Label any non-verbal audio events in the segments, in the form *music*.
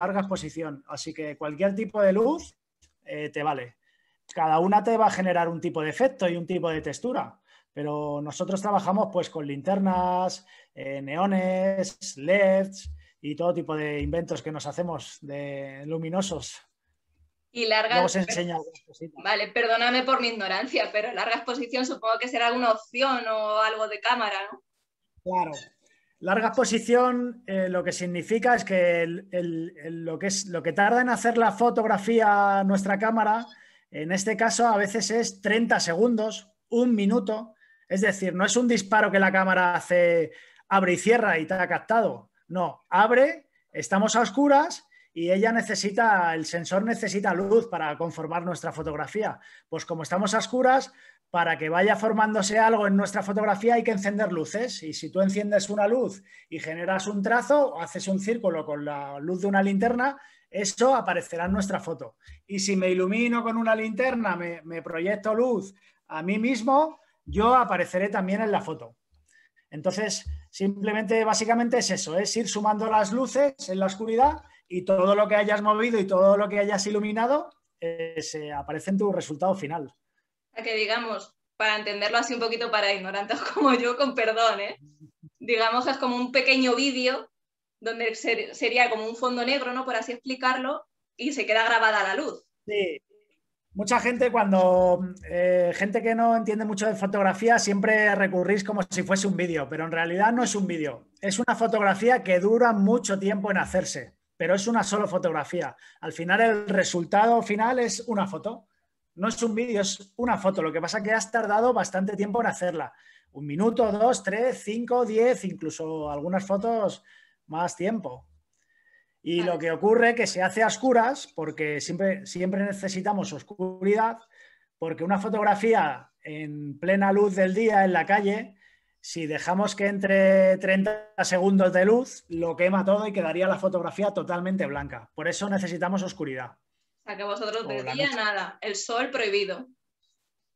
larga exposición. Así que cualquier tipo de luz eh, te vale. Cada una te va a generar un tipo de efecto y un tipo de textura. Pero nosotros trabajamos pues con linternas, eh, neones, LEDs y todo tipo de inventos que nos hacemos de luminosos. Y larga. Vale, perdóname por mi ignorancia, pero larga exposición supongo que será alguna opción o algo de cámara, ¿no? Claro. Larga exposición eh, lo que significa es que lo, que es, lo que tarda en hacer la fotografía nuestra cámara, en este caso a veces es 30 segundos, un minuto. Es decir, no es un disparo que la cámara hace, abre y cierra y te ha captado. No, abre, estamos a oscuras y ella necesita, el sensor necesita luz para conformar nuestra fotografía. Pues como estamos a oscuras, para que vaya formándose algo en nuestra fotografía hay que encender luces. Y si tú enciendes una luz y generas un trazo haces un círculo con la luz de una linterna, eso aparecerá en nuestra foto. Y si me ilumino con una linterna, me, me proyecto luz a mí mismo, yo apareceré también en la foto. Entonces, simplemente, básicamente es eso, es ir sumando las luces en la oscuridad y todo lo que hayas movido y todo lo que hayas iluminado eh, se aparece en tu resultado final que digamos, para entenderlo así un poquito para ignorantes *laughs* como yo, con perdón, ¿eh? digamos que es como un pequeño vídeo donde sería como un fondo negro, ¿no? Por así explicarlo, y se queda grabada la luz. Sí. Mucha gente cuando, eh, gente que no entiende mucho de fotografía, siempre recurrís como si fuese un vídeo, pero en realidad no es un vídeo, es una fotografía que dura mucho tiempo en hacerse, pero es una sola fotografía. Al final el resultado final es una foto no es un vídeo, es una foto. Lo que pasa es que has tardado bastante tiempo en hacerla. Un minuto, dos, tres, cinco, diez, incluso algunas fotos más tiempo. Y lo que ocurre es que se hace a oscuras, porque siempre, siempre necesitamos oscuridad, porque una fotografía en plena luz del día en la calle, si dejamos que entre 30 segundos de luz, lo quema todo y quedaría la fotografía totalmente blanca. Por eso necesitamos oscuridad que vosotros de día nada, el sol prohibido.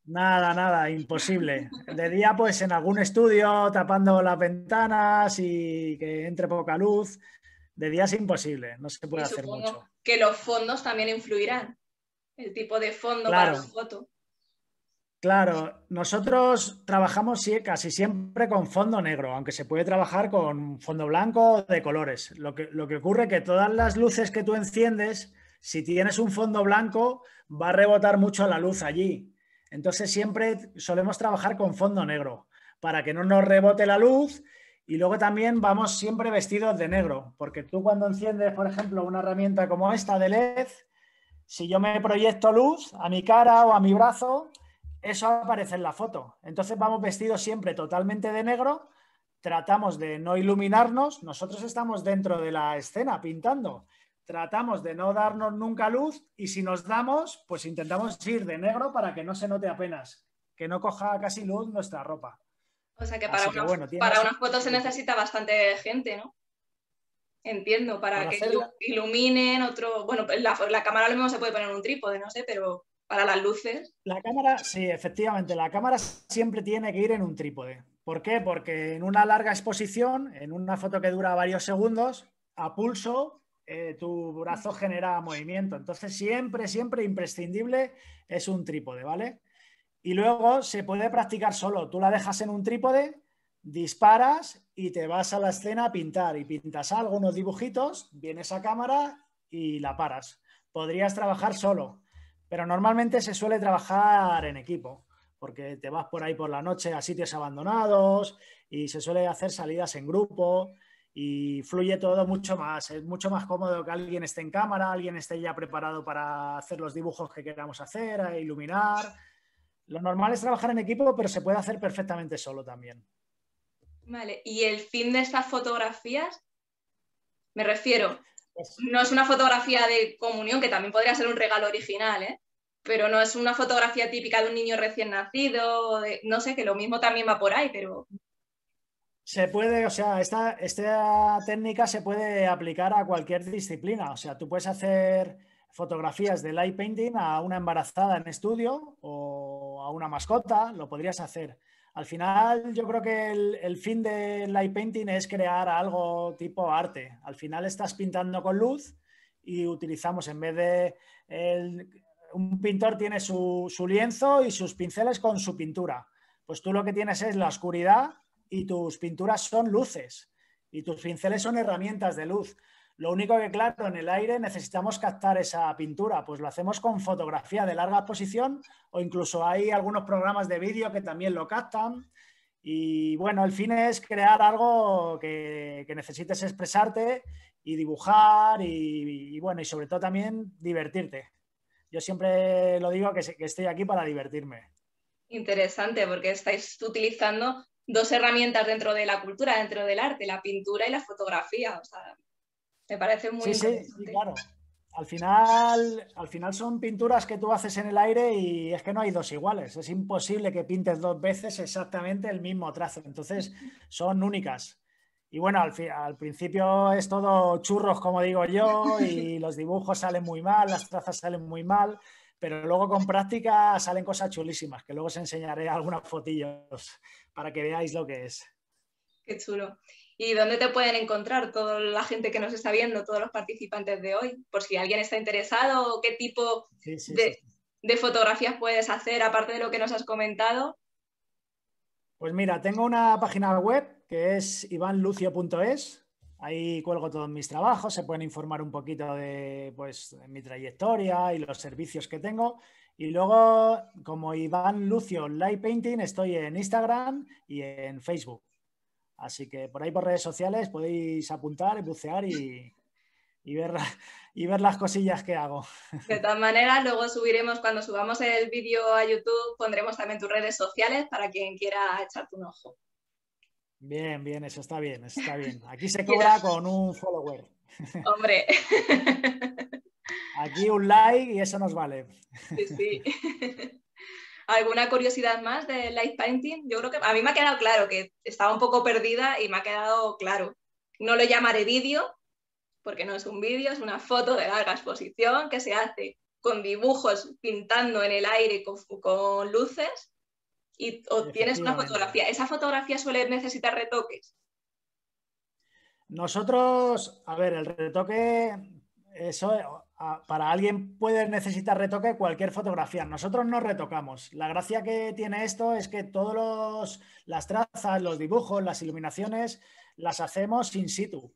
Nada, nada, imposible. De día, pues en algún estudio tapando las ventanas y que entre poca luz. De día es imposible, no se puede hacer mucho. Que los fondos también influirán. El tipo de fondo para la foto. Claro, nosotros trabajamos casi siempre con fondo negro, aunque se puede trabajar con fondo blanco de colores. Lo que, lo que ocurre es que todas las luces que tú enciendes si tienes un fondo blanco, va a rebotar mucho la luz allí. Entonces siempre solemos trabajar con fondo negro para que no nos rebote la luz y luego también vamos siempre vestidos de negro, porque tú cuando enciendes, por ejemplo, una herramienta como esta de LED, si yo me proyecto luz a mi cara o a mi brazo, eso aparece en la foto. Entonces vamos vestidos siempre totalmente de negro, tratamos de no iluminarnos, nosotros estamos dentro de la escena pintando tratamos de no darnos nunca luz y si nos damos, pues intentamos ir de negro para que no se note apenas, que no coja casi luz nuestra ropa. O sea que para, unas fotos se necesita bastante gente, ¿no? Entiendo, para, que iluminen otro... Bueno, la, la cámara lo mismo se puede poner un trípode, no sé, pero para las luces. La cámara, sí, efectivamente, la cámara siempre tiene que ir en un trípode. ¿Por qué? Porque en una larga exposición, en una foto que dura varios segundos, a pulso eh, tu brazo genera movimiento. Entonces, siempre, siempre imprescindible es un trípode, ¿vale? Y luego se puede practicar solo. Tú la dejas en un trípode, disparas y te vas a la escena a pintar y pintas algunos dibujitos, vienes a cámara y la paras. Podrías trabajar solo, pero normalmente se suele trabajar en equipo, porque te vas por ahí por la noche a sitios abandonados y se suele hacer salidas en grupo y fluye todo mucho más. Es mucho más cómodo que alguien esté en cámara, alguien esté ya preparado para hacer los dibujos que queramos hacer, a iluminar. Lo normal es trabajar en equipo, pero se puede hacer perfectamente solo también. Vale, ¿y el fin de estas fotografías? Me refiero, no es una fotografía de comunión, que también podría ser un regalo original, ¿eh? pero no es una fotografía típica de un niño recién nacido, no sé, que lo mismo también va por ahí, pero se puede, o sea, esta, esta técnica se puede aplicar a cualquier disciplina. O sea, tú puedes hacer fotografías de light painting a una embarazada en estudio o a una mascota, lo podrías hacer. Al final, yo creo que el, fin del light painting es crear algo tipo arte. Al final estás pintando con luz y utilizamos en vez de un pintor tiene su, lienzo y sus pinceles con su pintura. Pues tú lo que tienes es la oscuridad y tus pinturas son luces y tus pinceles son herramientas de luz. Lo único que, claro, en el aire necesitamos captar esa pintura, pues lo hacemos con fotografía de larga exposición o incluso hay algunos programas de vídeo que también lo captan. Y bueno, el fin es crear algo que, necesites expresarte y dibujar y, bueno, y sobre todo también divertirte. Yo siempre lo digo que, que estoy aquí para divertirme. Interesante, porque estáis utilizando dos herramientas dentro de la cultura, dentro del arte, la pintura y la fotografía. O sea, me parece muy sí, Sí, claro. Al final, al final son pinturas que tú haces en el aire y es que no hay dos iguales. Es imposible que pintes dos veces exactamente el mismo trazo. Entonces, *laughs* son únicas. Y bueno, al, al principio es todo churros, como digo yo, y *laughs* los dibujos salen muy mal, las trazas salen muy mal, pero luego con práctica salen cosas chulísimas, que luego os enseñaré algunas fotillos para que veáis lo que es. Qué chulo. ¿Y dónde te pueden encontrar toda la gente que nos está viendo, todos los participantes de hoy? Por si alguien está interesado, qué tipo de, fotografías puedes hacer, aparte de lo que nos has comentado. Pues mira, tengo una página web que es ivanlucio.es. Ahí cuelgo todos mis trabajos, se pueden informar un poquito de pues, mi trayectoria y los servicios que tengo. Y luego, como Iván Lucio Light Painting, estoy en Instagram y en Facebook. Así que por ahí por redes sociales podéis apuntar, bucear y, ver, y ver las cosillas que hago. De todas maneras, luego subiremos, cuando subamos el vídeo a YouTube, pondremos también tus redes sociales para quien quiera echarte un ojo. Bien, bien, eso está bien, está bien. Aquí se *laughs* cobra con un follower. *laughs* Hombre. Aquí un like y eso nos vale. Sí, sí. *laughs* ¿Alguna curiosidad más de light painting? Yo creo que a mí me ha quedado claro que estaba un poco perdida y me ha quedado claro. No lo llamaré vídeo, porque no es un vídeo, es una foto de larga exposición que se hace con dibujos pintando en el aire con, luces y obtienes una fotografía. ¿Esa fotografía suele necesitar retoques? Nosotros, a ver, el retoque, eso para alguien puede necesitar retoque cualquier fotografía. Nosotros no retocamos. La gracia que tiene esto es que todas las trazas, los dibujos, las iluminaciones, las hacemos in situ.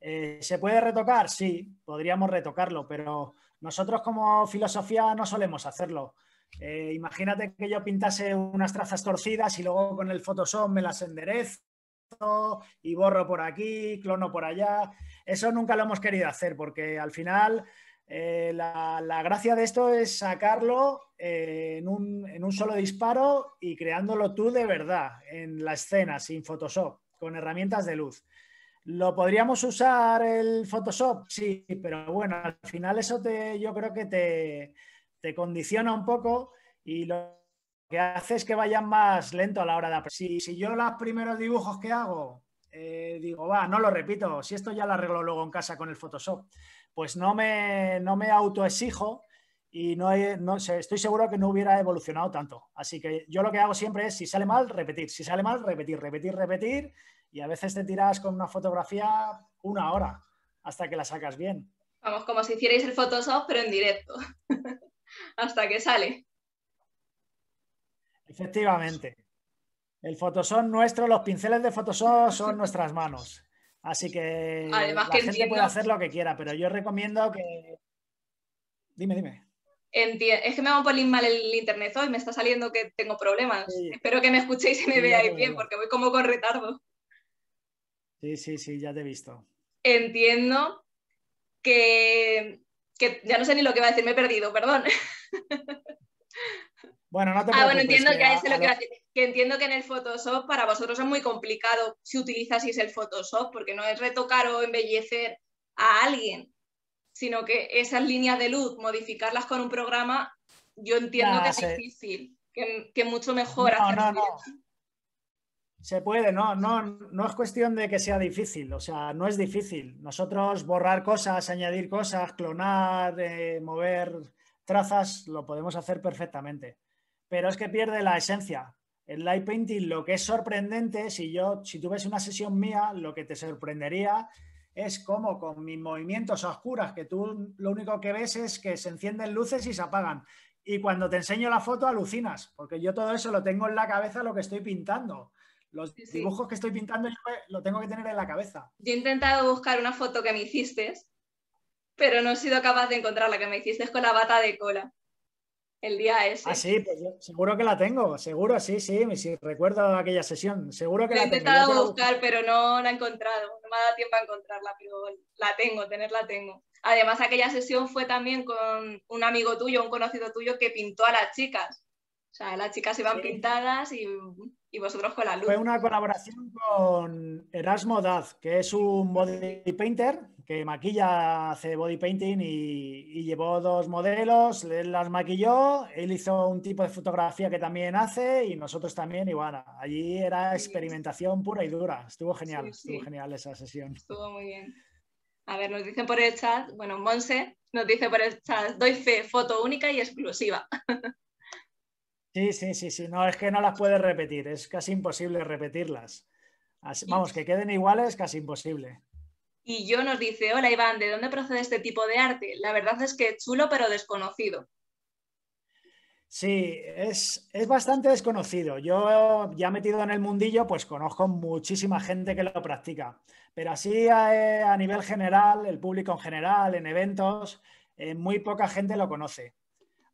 Eh, ¿Se puede retocar? Sí, podríamos retocarlo, pero nosotros como filosofía no solemos hacerlo. Eh, imagínate que yo pintase unas trazas torcidas y luego con el Photoshop me las enderezo y borro por aquí, clono por allá. Eso nunca lo hemos querido hacer porque al final eh, la, gracia de esto es sacarlo eh, en, un, solo disparo y creándolo tú de verdad en la escena, sin Photoshop, con herramientas de luz. ¿Lo podríamos usar el Photoshop? Sí, pero bueno, al final eso te, yo creo que te, condiciona un poco y lo que hace es que vayan más lento a la hora de... Si, si yo los primeros dibujos que hago eh, digo, va, no lo repito, si esto ya lo arreglo luego en casa con el Photoshop pues no me, no me autoexijo y no, no estoy seguro que no hubiera evolucionado tanto. Así que yo lo que hago siempre es, si sale mal, repetir. Si sale mal, repetir, repetir, repetir. Y a veces te tiras con una fotografía una hora hasta que la sacas bien. Vamos, como si hicierais el Photoshop, pero en directo. *laughs* hasta que sale. Efectivamente. El Photoshop nuestro, los pinceles de Photoshop son nuestras manos. Así que la gente puede hacer lo que quiera, pero yo recomiendo que. Dime, dime. Es que me va un pelín mal el internet hoy, me está saliendo que tengo problemas. Espero que me escuchéis y me veáis bien, porque voy como con retardo. Sí, sí, sí, ya te he visto. Entiendo que, que ya no sé ni lo que va a decir, me he perdido, perdón. Bueno, no te preocupes. Ah, bueno, entiendo que, que entiendo que en el Photoshop para vosotros es muy complicado si utilizaseis el Photoshop, porque no es retocar o embellecer a alguien, sino que esas líneas de luz, modificarlas con un programa, yo entiendo que es difícil, que, mucho mejor no, no, no. Se puede, no, no, no es cuestión de que sea difícil, o sea, no es difícil. Nosotros borrar cosas, añadir cosas, clonar, eh, mover trazas, lo podemos hacer perfectamente pero es que pierde la esencia. El light painting, lo que es sorprendente, si yo, si tú ves una sesión mía, lo que te sorprendería es como con mis movimientos a oscuras, que tú lo único que ves es que se encienden luces y se apagan. Y cuando te enseño la foto alucinas, porque yo todo eso lo tengo en la cabeza lo que estoy pintando. Los dibujos que estoy pintando yo lo tengo que tener en la cabeza. Yo he intentado buscar una foto que me hiciste, pero no he sido capaz de encontrar la que me hiciste con la bata de cola el día ese. Ah, sí, pues seguro que la tengo, seguro, sí, sí, sí, recuerdo aquella sesión, seguro que la tengo. He intentado buscar, pero no la he encontrado, no me ha dado tiempo a encontrarla, pero la tengo, tenerla tengo. Además, aquella sesión fue también con un amigo tuyo, un conocido tuyo que pintó a las chicas. O sea, las chicas iban pintadas y, y, vosotros con la luz. Fue una colaboración con Erasmo Daz, que es un body painter que maquilla, hace body painting y, llevó dos modelos, él las maquilló, él hizo un tipo de fotografía que también hace y nosotros también, y bueno, allí era experimentación pura y dura, estuvo genial, estuvo genial esa sesión. Estuvo muy bien. A ver, nos dicen por el chat, bueno, Monse nos dice por el chat, doy fe, foto única y exclusiva. *laughs* Sí, sí, sí, sí, no, es que no las puedes repetir, es casi imposible repetirlas. vamos, que queden iguales, casi imposible. Y yo nos dice, hola Iván, ¿de dónde procede este tipo de arte? La verdad es que chulo pero desconocido. Sí, es, bastante desconocido. Yo ya metido en el mundillo, pues conozco muchísima gente que lo practica. Pero así a, nivel general, el público en general, en eventos, eh, muy poca gente lo conoce.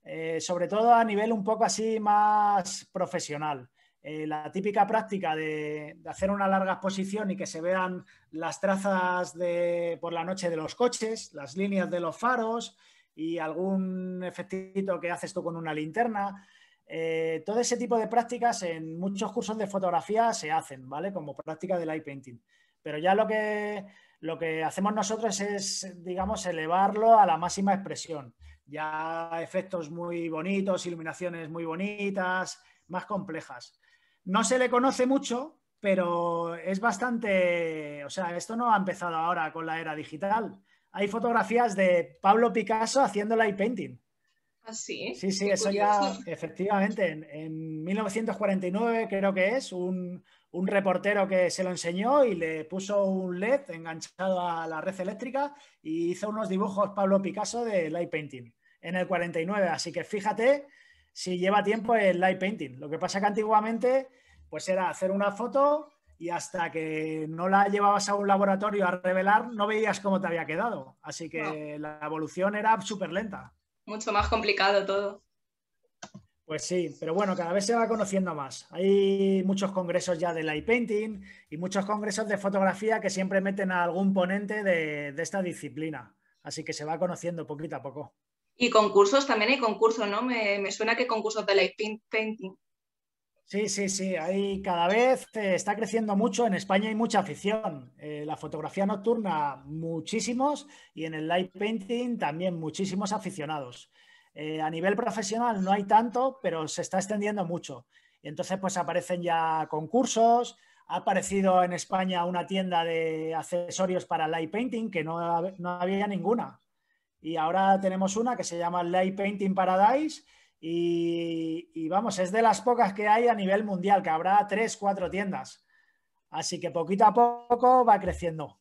Eh, sobre todo a nivel un poco así más profesional. Eh, la típica práctica de, hacer una larga exposición y que se vean las trazas de, por la noche de los coches, las líneas de los faros y algún efectito que haces tú con una linterna. Eh, todo ese tipo de prácticas en muchos cursos de fotografía se hacen, ¿vale? Como práctica de light painting. Pero ya lo que, lo que hacemos nosotros es, digamos, elevarlo a la máxima expresión. Ya efectos muy bonitos, iluminaciones muy bonitas, más complejas. No se le conoce mucho, pero es bastante, o sea, esto no ha empezado ahora con la era digital. Hay fotografías de Pablo Picasso haciendo light painting. ¿Ah, sí? Sí, sí, eso ya, efectivamente, en, 1949 creo que es, un, un, reportero que se lo enseñó y le puso un LED enganchado a la red eléctrica y hizo unos dibujos Pablo Picasso de light painting en el 49. Así que fíjate si lleva tiempo el light painting. Lo que pasa que antiguamente pues era hacer una foto y hasta que no la llevabas a un laboratorio a revelar no veías cómo te había quedado. Así que la evolución era súper lenta. Mucho más complicado todo. Pues sí, pero bueno, cada vez se va conociendo más. Hay muchos congresos ya de light painting y muchos congresos de fotografía que siempre meten a algún ponente de esta disciplina. Así que se va conociendo poquito a poco. Y concursos, también hay concursos, ¿no? Me, suena que concursos de light painting. Sí, sí, sí. Hay cada vez eh, está creciendo mucho. En España hay mucha afición. Eh, la fotografía nocturna, muchísimos. Y en el light painting también muchísimos aficionados. Eh, a nivel profesional no hay tanto, pero se está extendiendo mucho. Y entonces, pues aparecen ya concursos. Ha aparecido en España una tienda de accesorios para light painting que no, no había ninguna y ahora tenemos una que se llama Light Painting Paradise y, vamos, es de las pocas que hay a nivel mundial, que habrá tres, cuatro tiendas. Así que poquito a poco va creciendo,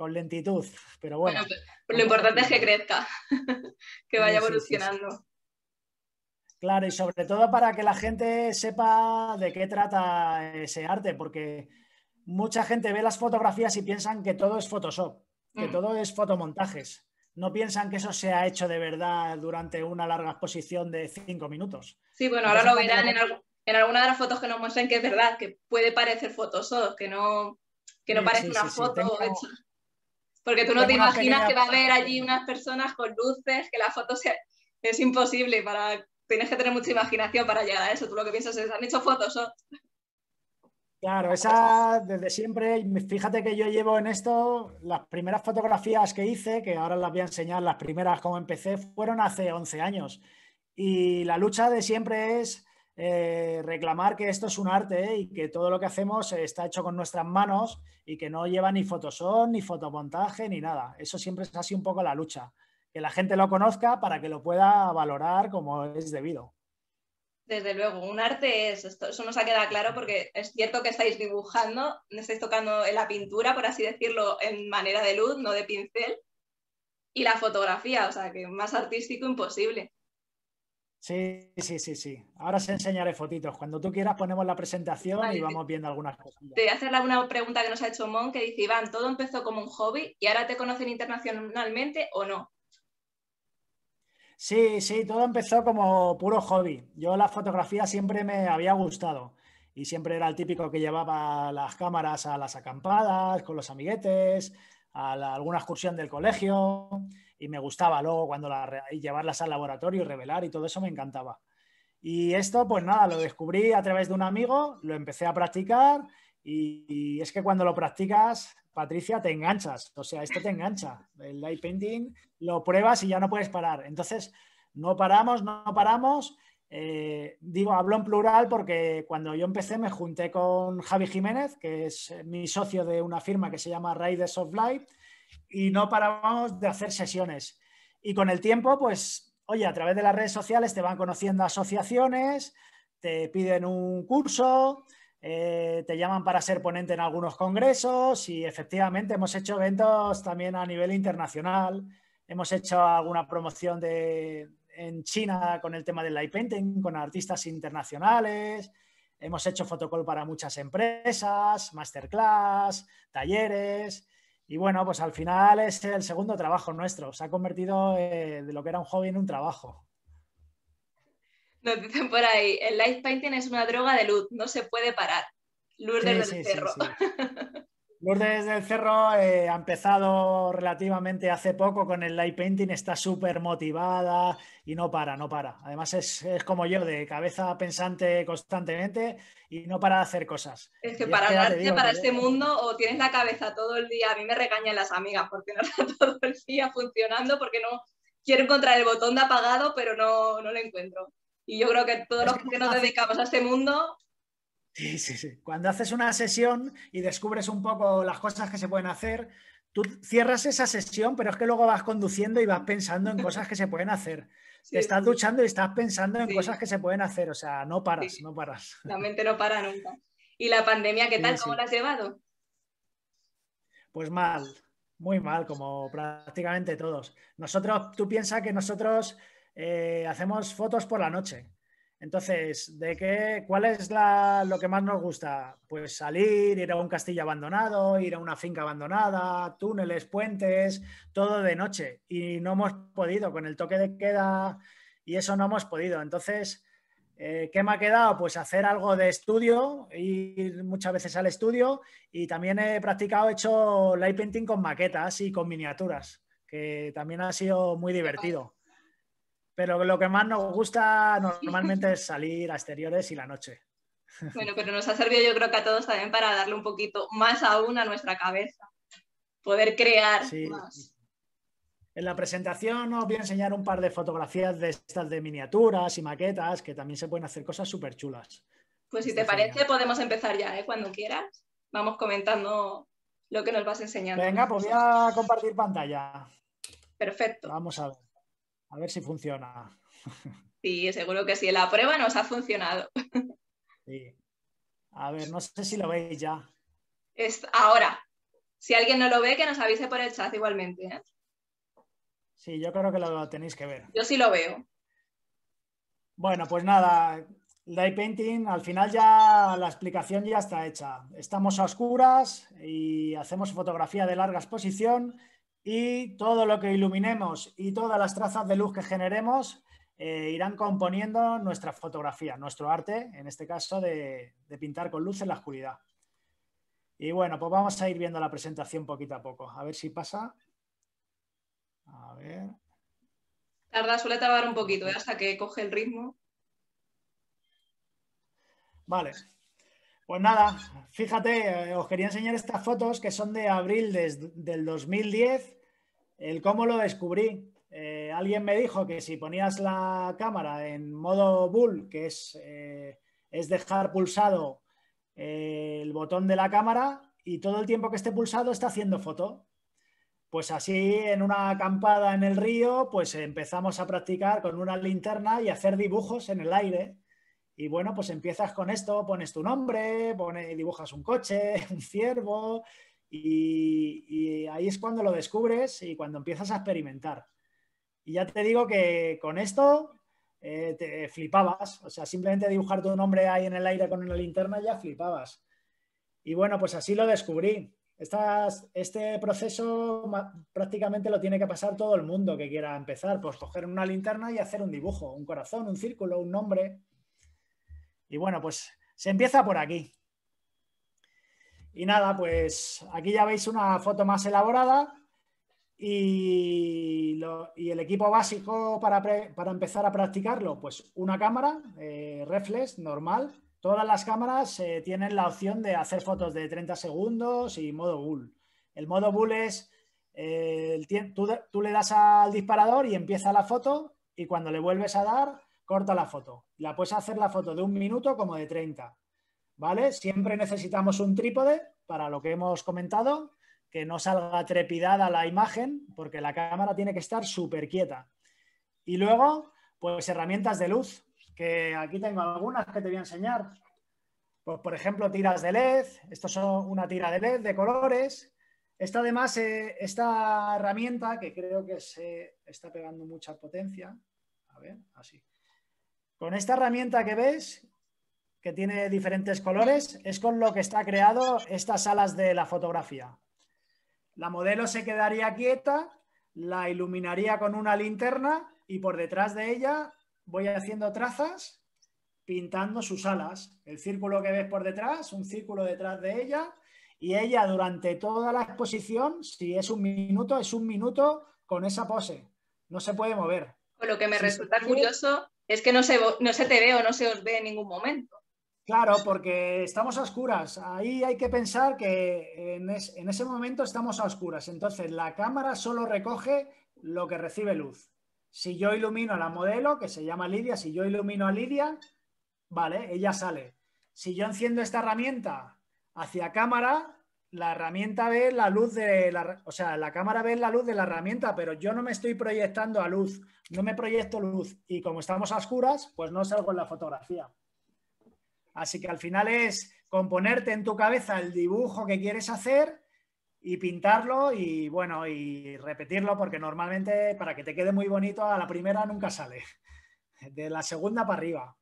con lentitud, pero bueno. lo importante es que crezca, *laughs* que vaya evolucionando. Claro, y sobre todo para que la gente sepa de qué trata ese arte, porque mucha gente ve las fotografías y piensan que todo es Photoshop, que mm. todo es fotomontajes no piensan que eso se ha hecho de verdad durante una larga exposición de cinco minutos. Sí, bueno, ahora lo verán en, alguna de las fotos que nos muestran que es verdad, que puede parecer Photoshop, que no, que no parece una foto hecha. Porque tú no te imaginas que va a haber allí unas personas con luces, que la foto sea... es imposible para tienes que tener mucha imaginación para llegar a eso. Tú lo que piensas es, han hecho Photoshop. Claro, esa desde siempre, fíjate que yo llevo en esto, las primeras fotografías que hice, que ahora las voy a enseñar, las primeras como empecé, fueron hace 11 años. Y la lucha de siempre es eh, reclamar que esto es un arte y que todo lo que hacemos está hecho con nuestras manos y que no lleva ni Photoshop, ni fotomontaje, ni nada. Eso siempre es así un poco la lucha. Que la gente lo conozca para que lo pueda valorar como es debido. Desde luego, un arte es esto, eso nos ha quedado claro porque es cierto que estáis dibujando, estáis tocando en la pintura, por así decirlo, en manera de luz, no de pincel, y la fotografía, o sea que más artístico imposible. Sí, sí, sí, sí. Ahora os enseñaré fotitos. Cuando tú quieras ponemos la presentación y vamos viendo algunas cosas. Te voy a hacer una pregunta que nos ha hecho Mon, que dice, Iván, ¿todo empezó como un hobby y ahora te conocen internacionalmente o no? Sí, sí, todo empezó como puro hobby. Yo la fotografía siempre me había gustado y siempre era el típico que llevaba las cámaras a las acampadas con los amiguetes, a alguna excursión del colegio y me gustaba luego cuando la, llevarlas al laboratorio y revelar y todo eso me encantaba. Y esto, pues nada, lo descubrí a través de un amigo, lo empecé a practicar y, es que cuando lo practicas, Patricia, te enganchas. O sea, esto te engancha. El light painting lo pruebas y ya no puedes parar. Entonces, no paramos, no paramos. Eh, digo, hablo en plural porque cuando yo empecé me junté con Javi Jiménez, que es mi socio de una firma que se llama Riders of Light, y no parábamos de hacer sesiones. Y con el tiempo, pues, oye, a través de las redes sociales te van conociendo asociaciones, te piden un curso, eh, te llaman para ser ponente en algunos congresos y efectivamente hemos hecho eventos también a nivel internacional. Hemos hecho alguna promoción de, en China con el tema del light painting, con artistas internacionales. Hemos hecho fotocall para muchas empresas, masterclass, talleres. Y bueno, pues al final es el segundo trabajo nuestro. Se ha convertido eh, de lo que era un hobby en un trabajo. Nos dicen por ahí, el light painting es una droga de luz, no se puede parar. Luz desde el cerro. *laughs* Lourdes del Cerro eh, ha empezado relativamente hace poco con el light painting, está súper motivada y no para, no para. Además es, como yo, de cabeza pensante constantemente y no para de hacer cosas. Es que para darte para este mundo o tienes la cabeza todo el día, a mí me regañan las amigas porque no está *laughs* todo el día funcionando porque no quiero encontrar el botón de apagado pero no, no lo encuentro. Y yo creo que todos los que nos dedicamos a este mundo Sí, sí, sí. Cuando haces una sesión y descubres un poco las cosas que se pueden hacer, tú cierras esa sesión, pero es que luego vas conduciendo y vas pensando en cosas que se pueden hacer. *laughs* Te estás duchando y estás pensando en cosas que se pueden hacer, o sea, no paras, no paras. *laughs* La mente no para nunca. ¿Y la pandemia qué tal? ¿Cómo la has llevado? Pues mal, muy mal, como prácticamente todos. Nosotros, tú piensas que nosotros eh, hacemos fotos por la noche. Entonces, ¿de qué, ¿cuál es lo que más nos gusta? Pues salir, ir a un castillo abandonado, ir a una finca abandonada, túneles, puentes, todo de noche. Y no hemos podido, con el toque de queda y eso no hemos podido. Entonces, eh, ¿qué me ha quedado? Pues hacer algo de estudio, ir muchas veces al estudio y también he practicado, he hecho light painting con maquetas y con miniaturas, que también ha sido muy divertido. Pero lo que más nos gusta normalmente es salir a exteriores y la noche. Bueno, pero nos ha servido yo creo que a todos también para darle un poquito más aún a nuestra cabeza. Poder crear más. En la presentación os voy a enseñar un par de fotografías de estas de miniaturas y maquetas que también se pueden hacer cosas súper chulas. Pues si te parece podemos empezar ya, ¿eh? cuando quieras. Vamos comentando lo que nos vas enseñando. Venga, pues voy a compartir pantalla. Perfecto. Vamos a ver. A ver si funciona. *laughs* Sí, seguro que sí. La prueba nos ha funcionado. Sí. A ver, no sé si lo veis ya. Es ahora. Si alguien no lo ve, que nos avise por el chat igualmente. ¿eh? Sí, yo creo que lo tenéis que ver. Yo sí lo veo. Bueno, pues nada, light painting, al final ya la explicación ya está hecha. Estamos a oscuras y hacemos fotografía de larga exposición y todo lo que iluminemos y todas las trazas de luz que generemos eh, irán componiendo nuestra fotografía, nuestro arte, en este caso de, pintar con luz en la oscuridad. Y bueno, pues vamos a ir viendo la presentación poquito a poco. A ver si pasa. A ver. Tarda, suele tardar un poquito ¿eh? hasta que coge el ritmo. Vale. Pues nada, fíjate, eh, os quería enseñar estas fotos que son de abril del 2010, el cómo lo descubrí. Eh, alguien me dijo que si ponías la cámara en modo bull, que es, eh, es dejar pulsado el botón de la cámara y todo el tiempo que esté pulsado está haciendo foto. Pues así en una acampada en el río, pues empezamos a practicar con una linterna y hacer dibujos en el aire Y bueno, pues empiezas con esto, pones tu nombre, dibujas un coche, *laughs* un ciervo, y, ahí es cuando lo descubres y cuando empiezas a experimentar. Y ya te digo que con esto eh, te flipabas, o sea, simplemente dibujar tu nombre ahí en el aire con una linterna ya flipabas. Y bueno, pues así lo descubrí. este proceso prácticamente lo tiene que pasar todo el mundo que quiera empezar, pues coger una linterna y hacer un dibujo, un corazón, un círculo, un nombre. Y bueno, pues se empieza por aquí. Y nada, pues aquí ya veis una foto más elaborada y, el equipo básico para, empezar a practicarlo, pues una cámara eh, reflex normal. Todas las cámaras eh, tienen la opción de hacer fotos de 30 segundos y modo bull. El modo bull es, eh, tú, tú le das al disparador y empieza la foto y cuando le vuelves a dar, corta la foto. La puedes hacer la foto de un minuto como de 30. ¿vale? Siempre necesitamos un trípode para lo que hemos comentado, que no salga trepidada la imagen, porque la cámara tiene que estar súper quieta. Y luego, pues herramientas de luz, que aquí tengo algunas que te voy a enseñar. Pues, por ejemplo, tiras de LED, esto son una tira de LED de colores. Esta además, eh, esta herramienta, que creo que se está pegando mucha potencia, a ver, así. Con esta herramienta que ves, que tiene diferentes colores, es con lo que está creado estas alas de la fotografía. La modelo se quedaría quieta, la iluminaría con una linterna y por detrás de ella voy haciendo trazas pintando sus alas. El círculo que ves por detrás, un círculo detrás de ella y ella durante toda la exposición, si es un minuto, es un minuto con esa pose. No se puede mover. lo que me resulta curioso es que no se, no se te ve o no se os ve en ningún momento. Claro, porque estamos a oscuras. Ahí hay que pensar que en, ese momento estamos a oscuras. Entonces, la cámara solo recoge lo que recibe luz. Si yo ilumino a la modelo, que se llama Lidia, si yo ilumino a Lidia, vale, ella sale. Si yo enciendo esta herramienta hacia cámara, la herramienta ve la luz de la, o sea, la cámara ve la luz de la herramienta, pero yo no me estoy proyectando a luz, no me proyecto luz y como estamos a oscuras, pues no salgo en la fotografía. Así que al final es componerte en tu cabeza el dibujo que quieres hacer y pintarlo y bueno, y repetirlo porque normalmente para que te quede muy bonito a la primera nunca sale. De la segunda para arriba.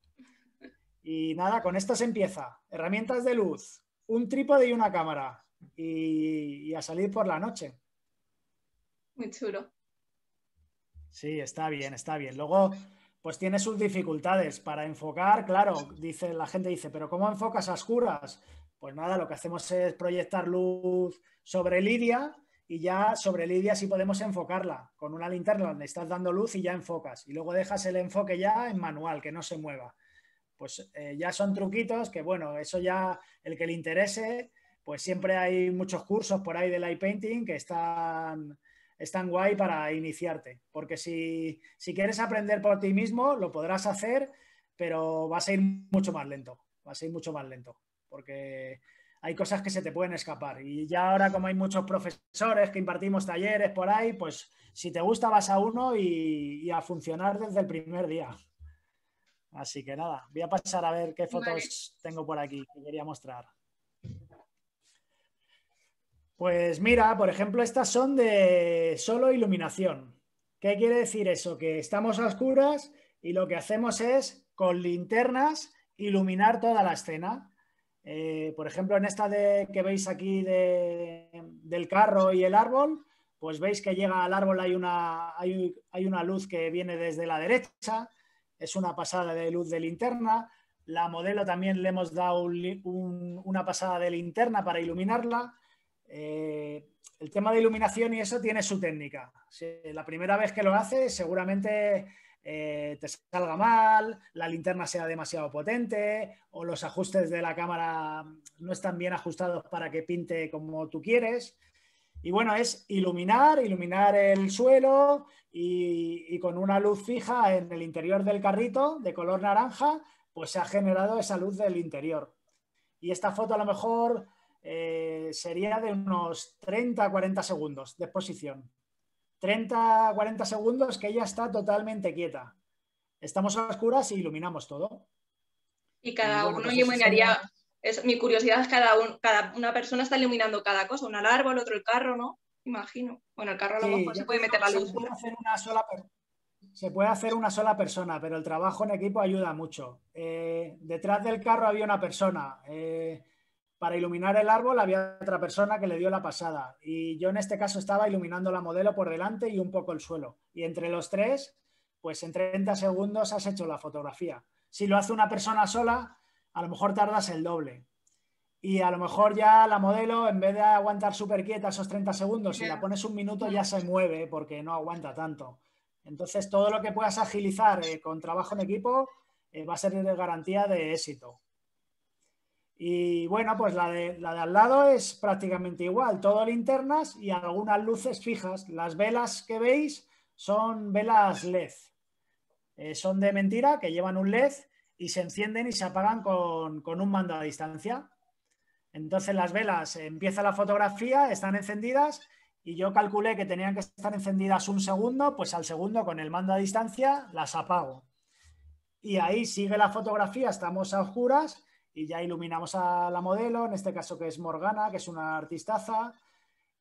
Y nada, con esto se empieza. Herramientas de luz, un trípode y una cámara. Y, y a salir por la noche. Muy chulo. Sí, está bien, está bien. Luego pues tiene sus dificultades. Para enfocar, claro, dice, la gente dice, pero ¿cómo enfocas a oscuras? Pues nada, lo que hacemos es proyectar luz sobre Lidia y ya sobre Lidia sí podemos enfocarla. Con una linterna le estás dando luz y ya enfocas. Y luego dejas el enfoque ya en manual, que no se mueva. Pues eh, ya son truquitos que, bueno, eso ya el que le interese, pues siempre hay muchos cursos por ahí de light painting que están guay para iniciarte. Porque si, quieres aprender por ti mismo, lo podrás hacer, pero vas a ir mucho más lento. Vas a ir mucho más lento. Porque hay cosas que se te pueden escapar. Y ya ahora, como hay muchos profesores que impartimos talleres por ahí, pues si te gusta, vas a uno y, y a funcionar desde el primer día. Así que nada, voy a pasar a ver qué fotos tengo por aquí que quería mostrar. Pues mira, por ejemplo, estas son de solo iluminación. ¿Qué quiere decir eso? Que estamos a oscuras y lo que hacemos es con linternas iluminar toda la escena. Eh, por ejemplo, en esta de, que veis aquí del carro y el árbol, pues veis que llega al árbol, hay una, hay, una luz que viene desde la derecha, es una pasada de luz de linterna. La modelo también le hemos dado una pasada de linterna para iluminarla. Eh, el tema de iluminación y eso tiene su técnica. la primera vez que lo haces, seguramente eh, te salga mal, la linterna sea demasiado potente o los ajustes de la cámara no están bien ajustados para que pinte como tú quieres. Y bueno, es iluminar, iluminar el suelo y, y, con una luz fija en el interior del carrito de color naranja, pues se ha generado esa luz del interior. Y esta foto a lo mejor eh, sería de unos 30 40 segundos de exposición. 30 40 segundos que ella está totalmente quieta. Estamos a oscuras y iluminamos todo. Y cada uno pues iluminaría, mi curiosidad es cada, cada una persona está iluminando cada cosa, un árbol, otro el carro, ¿no? Imagino. Bueno, el carro a lo mejor se puede meter la luz. Se puede, hacer una sola se puede hacer una sola persona, pero el trabajo en equipo ayuda mucho. Eh, detrás del carro había una persona. Eh, para iluminar el árbol había otra persona que le dio la pasada. Y yo en este caso estaba iluminando la modelo por delante y un poco el suelo. Y entre los tres, pues en 30 segundos has hecho la fotografía. Si lo hace una persona sola, a lo mejor tardas el doble. Y a lo mejor ya la modelo, en vez de aguantar súper quieta esos 30 segundos, si la pones un minuto ya se mueve porque no aguanta tanto. Entonces, todo lo que puedas agilizar eh, con trabajo en equipo eh, va a ser de garantía de éxito. Y bueno, pues la de, la de al lado es prácticamente igual, todo linternas y algunas luces fijas. Las velas que veis son velas LED. Eh, son de mentira, que llevan un LED y se encienden y se apagan con, un mando a distancia. Entonces las velas, empieza la fotografía, están encendidas y yo calculé que tenían que estar encendidas un segundo, pues al segundo con el mando a distancia las apago. Y ahí sigue la fotografía, estamos a oscuras y ya iluminamos a la modelo, en este caso que es Morgana, que es una artistaza,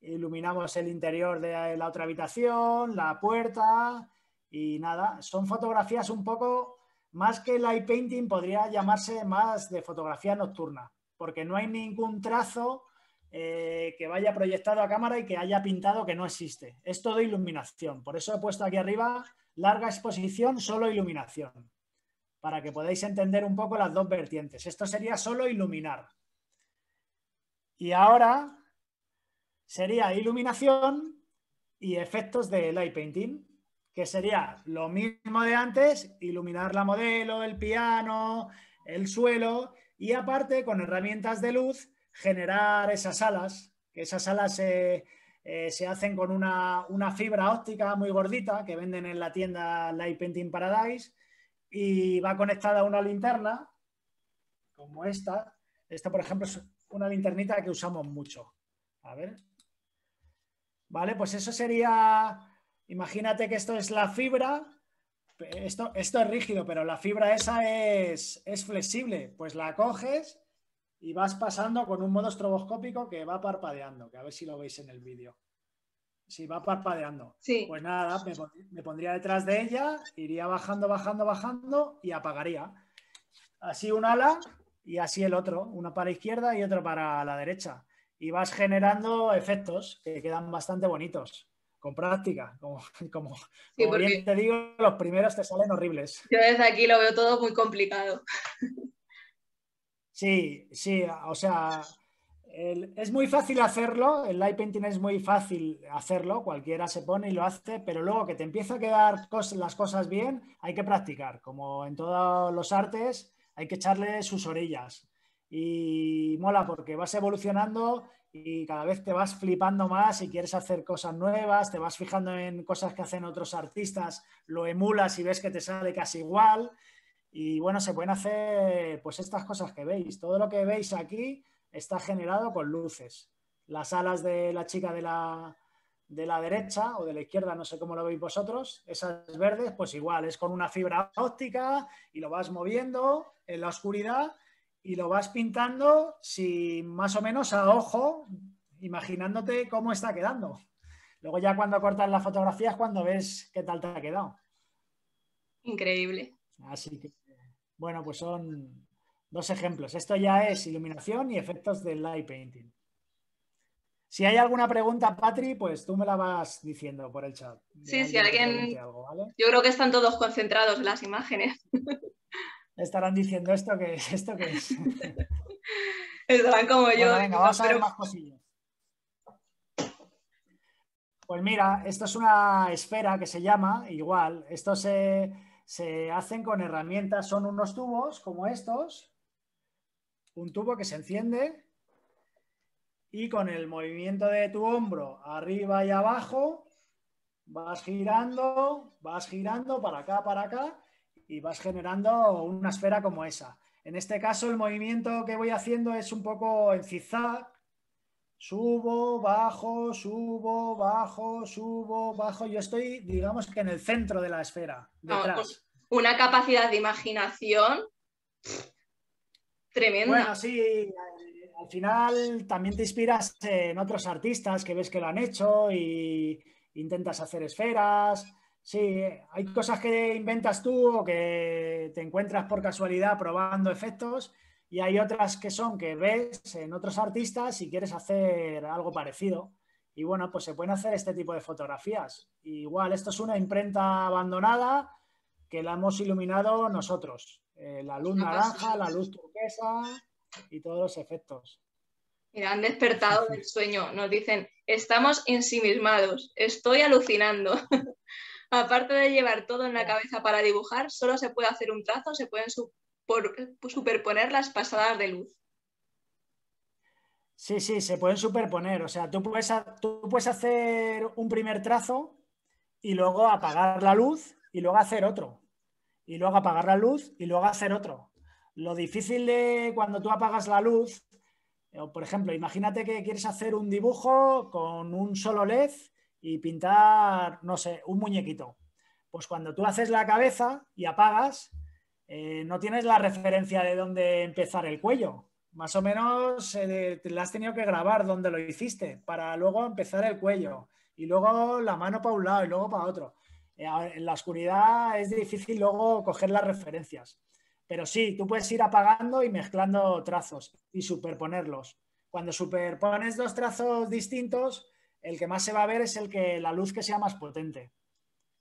iluminamos el interior de la otra habitación, la puerta y nada, son fotografías un poco más que light painting, podría llamarse más de fotografía nocturna, porque no hay ningún trazo eh, que vaya proyectado a cámara y que haya pintado que no existe. Es todo iluminación. Por eso he puesto aquí arriba larga exposición, solo iluminación para que podáis entender un poco las dos vertientes. Esto sería solo iluminar. Y ahora sería iluminación y efectos de light painting, que sería lo mismo de antes, iluminar la modelo, el piano, el suelo y aparte con herramientas de luz generar esas alas, que esas alas se, eh, hacen con una, una, fibra óptica muy gordita que venden en la tienda Light Painting Paradise y va conectada a una linterna como esta. Esta, por ejemplo, es una linternita que usamos mucho. A ver. Vale, pues eso sería, imagínate que esto es la fibra, esto, esto es rígido, pero la fibra esa es, es flexible. Pues la coges y vas pasando con un modo estroboscópico que va parpadeando, que a ver si lo veis en el vídeo. Sí, va parpadeando. Pues nada, me, pondría detrás de ella, iría bajando, bajando, bajando y apagaría. Así un ala y así el otro, uno para la izquierda y otro para la derecha. Y vas generando efectos que quedan bastante bonitos, con práctica. Como, como, bien te digo, los primeros te salen horribles. Yo desde aquí lo veo todo muy complicado. Sí, sí, o sea, es muy fácil hacerlo, el light painting es muy fácil hacerlo, cualquiera se pone y lo hace, pero luego que te empieza a quedar las cosas bien, hay que practicar. Como en todos los artes, hay que echarle sus orillas. Y mola porque vas evolucionando y cada vez te vas flipando más y quieres hacer cosas nuevas, te vas fijando en cosas que hacen otros artistas, lo emulas y ves que te sale casi igual. Y bueno, se pueden hacer pues estas cosas que veis. Todo lo que veis aquí está generado con luces. Las alas de la chica de la, de la derecha o de la izquierda, no sé cómo lo veis vosotros, esas verdes, pues igual, es con una fibra óptica y lo vas moviendo en la oscuridad y lo vas pintando si más o menos a ojo, imaginándote cómo está quedando. Luego ya cuando cortas la fotografía es cuando ves qué tal te ha quedado. Increíble. Así que, bueno, pues son Dos ejemplos. Esto ya es iluminación y efectos del light painting. Si hay alguna pregunta, Patri, pues tú me la vas diciendo por el chat. Sí, si alguien... Yo creo que están todos concentrados en las imágenes. *laughs* Estarán diciendo esto que es, esto que es. *laughs* Estarán como yo. venga, vamos a ver más cosillas. Pues mira, esto es una esfera que se llama, igual, esto se, se hacen con herramientas, son unos tubos como estos, un tubo que se enciende y con el movimiento de tu hombro arriba y abajo vas girando, vas girando para acá, para acá y vas generando una esfera como esa. En este caso el movimiento que voy haciendo es un poco en zigzag, subo, bajo, subo, bajo, subo, bajo. Yo estoy, digamos que en el centro de la esfera, detrás. una capacidad de imaginación tremenda. Bueno, sí, al final también te inspiras en otros artistas que ves que lo han hecho y intentas hacer esferas. Sí, hay cosas que inventas tú o que te encuentras por casualidad probando efectos y hay otras que son que ves en otros artistas y quieres hacer algo parecido. Y bueno, pues se pueden hacer este tipo de fotografías. Igual, esto es una imprenta abandonada que la hemos iluminado nosotros. Eh, la luz naranja, la luz turquesa y todos los efectos. Mira, han despertado del sueño. Nos dicen, estamos ensimismados, estoy alucinando. *laughs* Aparte de llevar todo en la cabeza para dibujar, solo se puede hacer un trazo, se pueden superponer las pasadas de luz. Sí, sí, se pueden superponer. O sea, tú puedes, tú puedes hacer un primer trazo y luego apagar la luz y luego hacer otro. Y luego apagar la luz y luego hacer otro. Lo difícil de cuando tú apagas la luz, eh, por ejemplo, imagínate que quieres hacer un dibujo con un solo LED y pintar, no sé, un muñequito. Pues cuando tú haces la cabeza y apagas, eh, no tienes la referencia de dónde empezar el cuello más o menos eh, te la has tenido que grabar donde lo hiciste para luego empezar el cuello y luego la mano para un lado y luego para otro. Eh, en la oscuridad es difícil luego coger las referencias. Pero sí, tú puedes ir apagando y mezclando trazos y superponerlos. Cuando superpones dos trazos distintos, el que más se va a ver es el que la luz que sea más potente.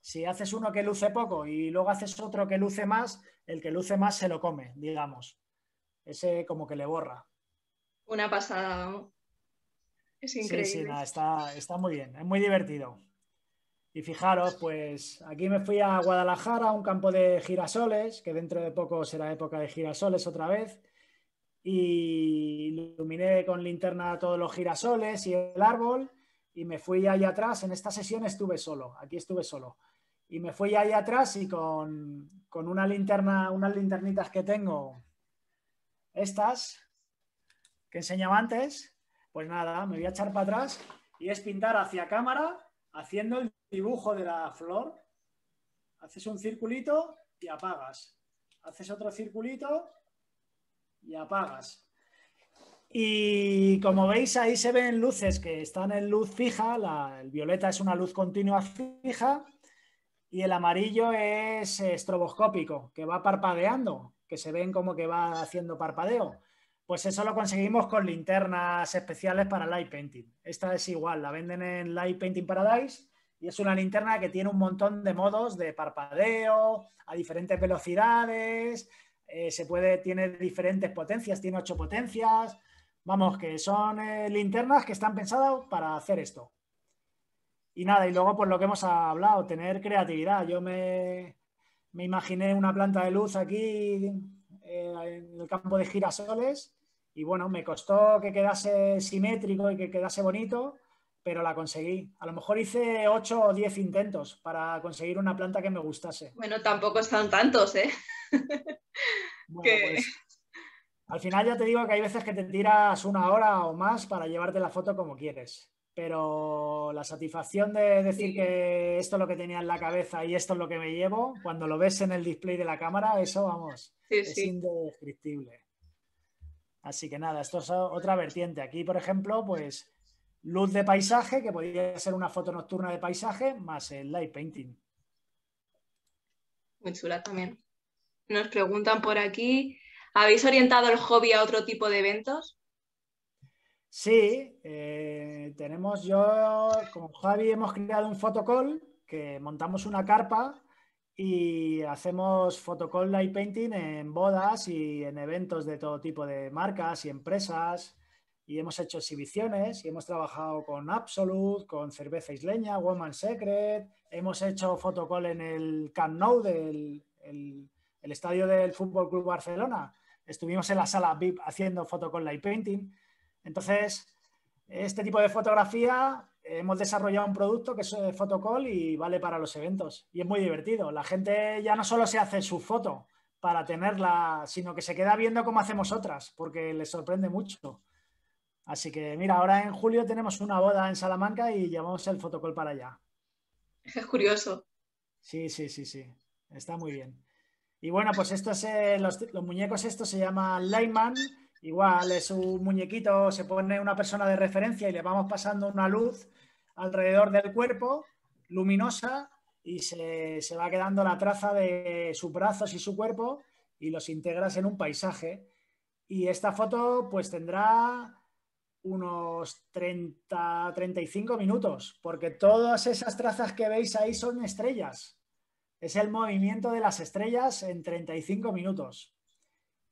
Si haces uno que luce poco y luego haces otro que luce más, el que luce más se lo come, digamos ese como que le borra. Una pasada, Es increíble. Sí, sí, está, está muy bien, es muy divertido. Y fijaros, pues aquí me fui a Guadalajara, a un campo de girasoles, que dentro de poco será época de girasoles otra vez, y iluminé con linterna todos los girasoles y el árbol, y me fui allá atrás, en esta sesión estuve solo, aquí estuve solo, y me fui allá atrás y con, con una linterna, unas linternitas que tengo, estas que enseñaba antes, pues nada, me voy a echar para atrás y es pintar hacia cámara haciendo el dibujo de la flor. Haces un circulito y apagas. Haces otro circulito y apagas. Y como veis, ahí se ven luces que están en luz fija. el violeta es una luz continua fija y el amarillo es estroboscópico, que va parpadeando que se ven como que va haciendo parpadeo. Pues eso lo conseguimos con linternas especiales para Light Painting. Esta es igual, la venden en Light Painting Paradise y es una linterna que tiene un montón de modos de parpadeo a diferentes velocidades. Eh, se puede, tiene diferentes potencias, tiene ocho potencias. Vamos, que son eh, linternas que están pensadas para hacer esto. Y nada, y luego pues lo que hemos hablado, tener creatividad. Yo me, me imaginé una planta de luz aquí eh, en el campo de girasoles y bueno, me costó que quedase simétrico y que quedase bonito, pero la conseguí. A lo mejor hice 8 o 10 intentos para conseguir una planta que me gustase. Bueno, tampoco están tantos, ¿eh? *laughs* pues, al final ya te digo que hay veces que te tiras una hora o más para llevarte la foto como quieres pero la satisfacción de decir que esto es lo que tenía en la cabeza y esto es lo que me llevo, cuando lo ves en el display de la cámara, eso, vamos, es indescriptible. Así que nada, esto es otra vertiente. Aquí, por ejemplo, pues luz de paisaje, que podría ser una foto nocturna de paisaje, más el light painting. Muy chula también. Nos preguntan por aquí, ¿habéis orientado el hobby a otro tipo de eventos? Sí, eh, tenemos yo, con Javi hemos creado un fotocall que montamos una carpa y hacemos fotocall light painting en bodas y en eventos de todo tipo de marcas y empresas y hemos hecho exhibiciones y hemos trabajado con Absolute, con Cerveza Isleña, Woman Secret, hemos hecho fotocall en el Camp Nou del el, estadio del Fútbol Club Barcelona. Estuvimos en la sala VIP haciendo fotocall light painting. Entonces, este tipo de fotografía hemos desarrollado un producto que es Fotocall y vale para los eventos. Y es muy divertido. La gente ya no solo se hace su foto para tenerla, sino que se queda viendo cómo hacemos otras, porque les sorprende mucho. Así que mira, ahora en julio tenemos una boda en Salamanca y llevamos el fotocall para allá. Es curioso. Sí, sí, sí, sí. Está muy bien. Y bueno, pues estos, eh, los, muñecos estos se llaman Layman. Igual es un muñequito, se pone una persona de referencia y le vamos pasando una luz alrededor del cuerpo, luminosa, y se, se va quedando la traza de sus brazos y su cuerpo y los integras en un paisaje. Y esta foto pues tendrá unos 30, 35 minutos, porque todas esas trazas que veis ahí son estrellas. Es el movimiento de las estrellas en 35 minutos.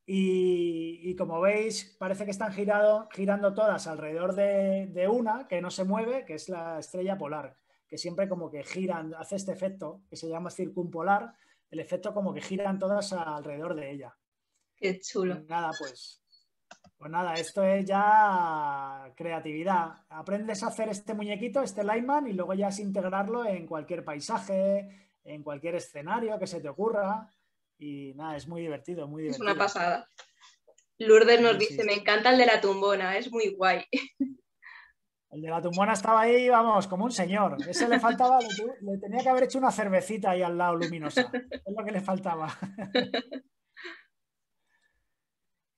Y, como veis, parece que están girado, girando todas alrededor de, de, una que no se mueve, que es la estrella polar, que siempre como que giran, hace este efecto que se llama circumpolar, el efecto como que giran todas alrededor de ella. Qué chulo. nada, pues pues nada, esto es ya creatividad. Aprendes a hacer este muñequito, este Lightman, y luego ya es integrarlo en cualquier paisaje, en cualquier escenario que se te ocurra. Y nada, es muy divertido, muy divertido. Es una pasada. Lourdes nos dice, me encanta el de la tumbona, es muy guay. *laughs* El de la tumbona estaba ahí, vamos, como un señor. Ese le faltaba, le tenía que haber hecho una cervecita ahí al lado luminosa. Es lo que le faltaba. *laughs*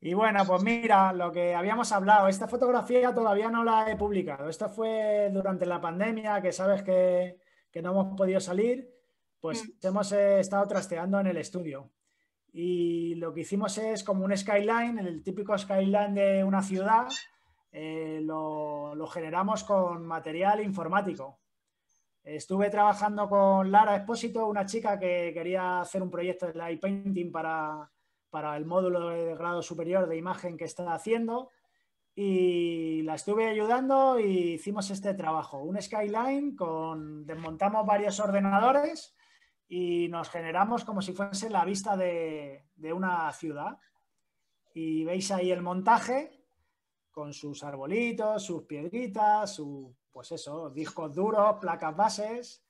Y bueno, pues mira, lo que habíamos hablado, esta fotografía todavía no la he publicado. Esto fue durante la pandemia, que sabes que, no hemos podido salir, pues mm. hemos eh, estado trasteando en el estudio. Y lo que hicimos es como un skyline, el típico skyline de una ciudad, eh, lo, lo, generamos con material informático. Estuve trabajando con Lara Espósito, una chica que quería hacer un proyecto de light painting para, para el módulo de grado superior de imagen que está haciendo y la estuve ayudando y hicimos este trabajo, un skyline con desmontamos varios ordenadores y nos generamos como si fuese la vista de, una ciudad. Y veis ahí el montaje con sus arbolitos, sus piedritas, su, pues eso, discos duros, placas bases.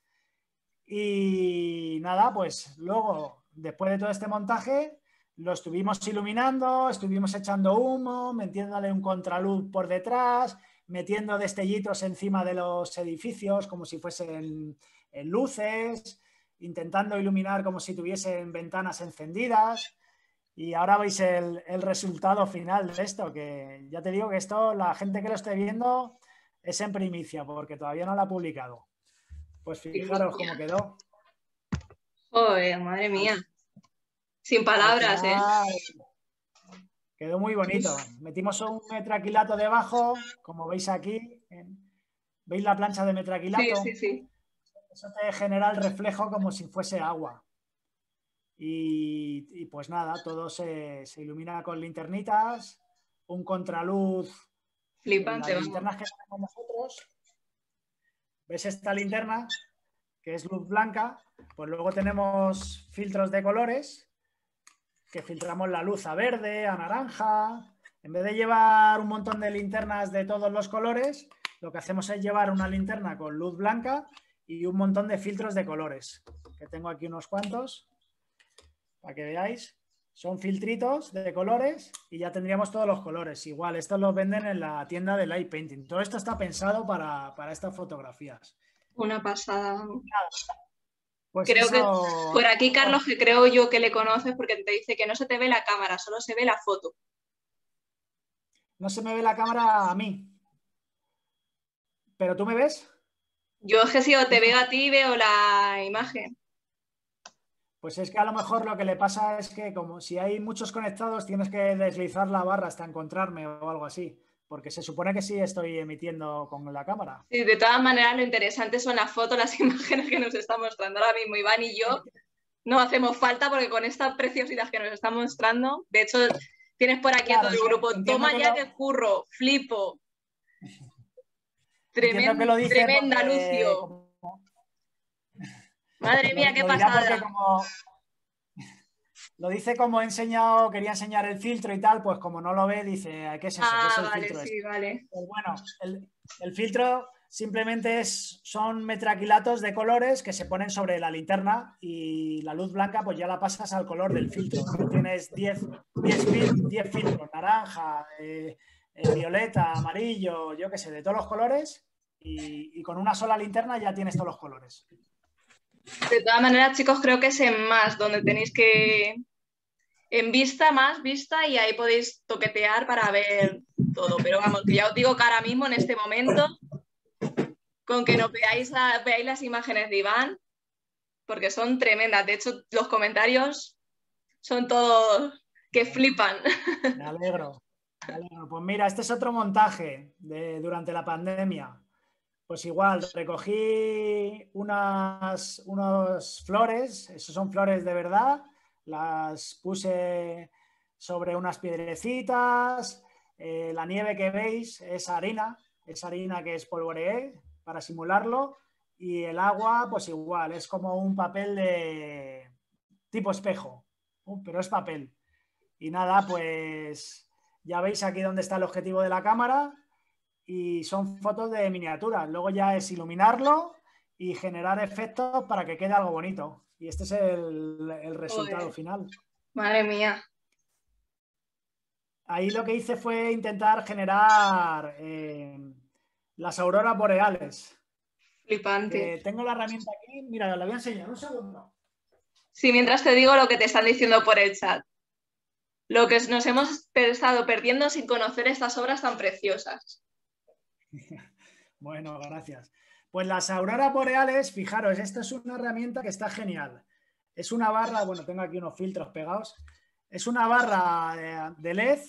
Y nada, pues luego, después de todo este montaje, lo estuvimos iluminando, estuvimos echando humo, metiéndole un contraluz por detrás, metiendo destellitos encima de los edificios como si fuesen luces, intentando iluminar como si tuviesen ventanas encendidas. Y ahora veis el, resultado final de esto, que ya te digo que esto, la gente que lo esté viendo es en primicia, porque todavía no lo ha publicado. Pues fijaros cómo quedó. Joder, madre mía. Sin palabras, ¿eh? Quedó muy bonito. Metimos un metraquilato debajo, como veis aquí. ¿Veis la plancha de metraquilato? Sí, sí, sí. Eso te genera el reflejo como si fuese agua. Y, pues nada, todo se, ilumina con linternitas, un contraluz. Flipante. Las linternas que tenemos nosotros. ¿Ves esta linterna? Que es luz blanca. Pues luego tenemos filtros de colores que filtramos la luz a verde, a naranja. En vez de llevar un montón de linternas de todos los colores, lo que hacemos es llevar una linterna con luz blanca y un montón de filtros de colores, que tengo aquí unos cuantos, para que veáis. Son filtritos de colores y ya tendríamos todos los colores. Igual, estos los venden en la tienda de Light Painting. Todo esto está pensado para, estas fotografías. Una pasada. Pues creo que por aquí, Carlos, que creo yo que le conoces porque te dice que no se te ve la cámara, solo se ve la foto. No se me ve la cámara a mí. ¿Pero tú me ves? Yo es que si te veo a ti veo la imagen. Pues es que a lo mejor lo que le pasa es que como si hay muchos conectados tienes que deslizar la barra hasta encontrarme o algo así. Porque se supone que sí estoy emitiendo con la cámara. Sí, de todas maneras, lo interesante son las fotos, las *laughs* imágenes que nos está mostrando ahora mismo Iván y yo. No hacemos falta porque con esta preciosidad que nos está mostrando, de hecho, tienes por aquí a todo el grupo. Toma ya que curro, flipo. *laughs* tremenda, Lucio. Madre mía, *laughs* qué pasada. Lo dice como he enseñado, quería enseñar el filtro y tal, pues como no lo ve, dice, ¿qué es eso? Ah, es el vale, filtro sí, vale. Pues bueno, el, filtro simplemente es, son metraquilatos de colores que se ponen sobre la linterna y la luz blanca pues ya la pasas al color del filtro. Tienes 10 filtros, naranja, eh, eh, violeta, amarillo, yo qué sé, de todos los colores y, y con una sola linterna ya tienes todos los colores. De todas maneras, chicos, creo que es en más donde tenéis que. En vista, más vista, y ahí podéis toquetear para ver todo. Pero vamos, que ya os digo que ahora mismo, en este momento, con que nos veáis, veáis las imágenes de Iván, porque son tremendas. De hecho, los comentarios son todos que flipan. Me alegro. Pues mira, este es otro montaje de, durante la pandemia. Pues igual, recogí unas, unos flores, esos son flores de verdad, las puse sobre unas piedrecitas, eh, la nieve que veis es harina, es harina que es polvoreé para simularlo y el agua pues igual, es como un papel de tipo espejo, uh, pero es papel. Y nada, pues ya veis aquí dónde está el objetivo de la cámara y son fotos de miniaturas. Luego ya es iluminarlo y generar efectos para que quede algo bonito. Y este es el, resultado final. Madre mía. Ahí lo que hice fue intentar generar eh, las auroras boreales. Flipante. Eh, tengo la herramienta aquí, mira, la voy a enseñar un segundo. Sí, mientras te digo lo que te están diciendo por el chat. Lo que nos hemos estado perdiendo sin conocer estas obras tan preciosas. *laughs* Bueno, gracias. Pues las auroras boreales, fijaros, esta es una herramienta que está genial. Es una barra, bueno, tengo aquí unos filtros pegados. Es una barra de LED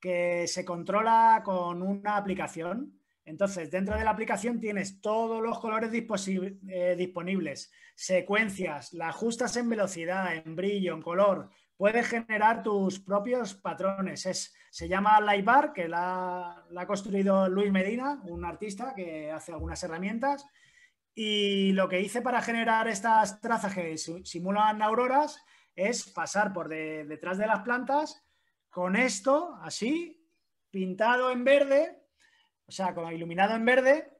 que se controla con una aplicación. Entonces, dentro de la aplicación tienes todos los colores eh, disponibles, secuencias, la ajustas en velocidad, en brillo, en color, puedes generar tus propios patrones. Es, se llama Lightbar, que la, ha construido Luis Medina, un artista que hace algunas herramientas. Y lo que hice para generar estas trazas que simulan auroras es pasar por detrás de las plantas con esto, así, pintado en verde, o sea, con iluminado en verde,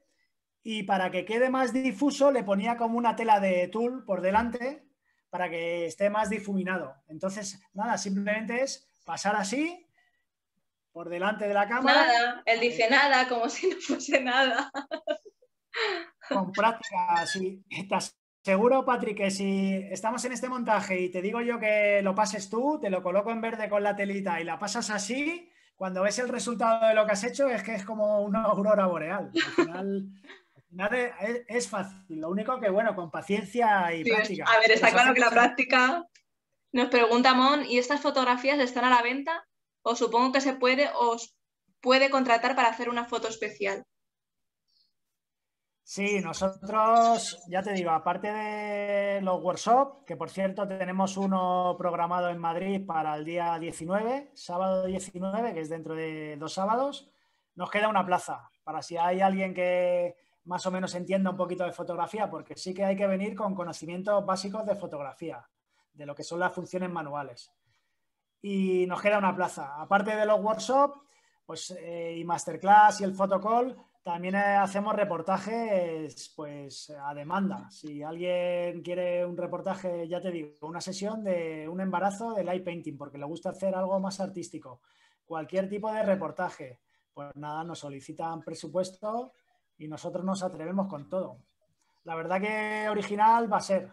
y para que quede más difuso le ponía como una tela de tul por delante para que esté más difuminado. Entonces, nada, simplemente es pasar así por delante de la cámara. Nada, él dice nada, como si no fuese nada. Con práctica, sí. ¿Estás seguro, Patrick, que si estamos en este montaje y te digo yo que lo pases tú, te lo coloco en verde con la telita y la pasas así, cuando ves el resultado de lo que has hecho es que es como una aurora boreal. Al final Nada, es, fácil. Lo único que, bueno, con paciencia y práctica. A ver, está claro que la práctica. Nos pregunta Mon, ¿y estas fotografías están a la venta? O supongo que se puede, os puede contratar para hacer una foto especial. Sí, nosotros, ya te digo, aparte de los workshops, que por cierto tenemos uno programado en Madrid para el día 19, sábado 19, que es dentro de dos sábados, nos queda una plaza para si hay alguien que, más o menos entienda un poquito de fotografía, porque sí que hay que venir con conocimientos básicos de fotografía, de lo que son las funciones manuales. Y nos queda una plaza. Aparte de los workshops pues, eh, y masterclass y el photocall, también eh, hacemos reportajes pues, a demanda. Si alguien quiere un reportaje, ya te digo, una sesión de un embarazo de light painting, porque le gusta hacer algo más artístico, cualquier tipo de reportaje, pues nada, nos solicitan presupuesto y nosotros nos atrevemos con todo. La verdad que original va a ser,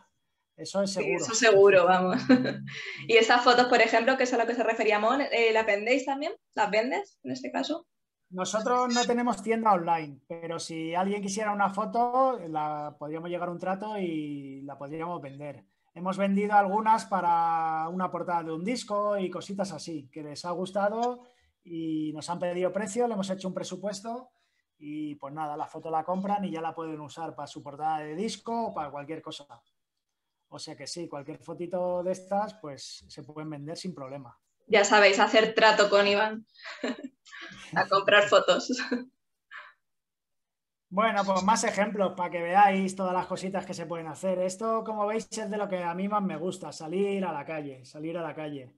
eso es seguro. eso seguro, vamos. *laughs* y esas fotos, por ejemplo, que es a lo que se refería Mon, eh, ¿las vendéis también? ¿Las vendes en este caso? Nosotros no tenemos tienda online, pero si alguien quisiera una foto, la podríamos llegar a un trato y la podríamos vender. Hemos vendido algunas para una portada de un disco y cositas así, que les ha gustado y nos han pedido precio, le hemos hecho un presupuesto y pues nada, la foto la compran y ya la pueden usar para su portada de disco o para cualquier cosa. O sea que sí, cualquier fotito de estas pues se pueden vender sin problema. Ya sabéis, hacer trato con Iván a comprar fotos. Bueno, pues más ejemplos para que veáis todas las cositas que se pueden hacer. Esto, como veis, es de lo que a mí más me gusta, salir a la calle, salir a la calle.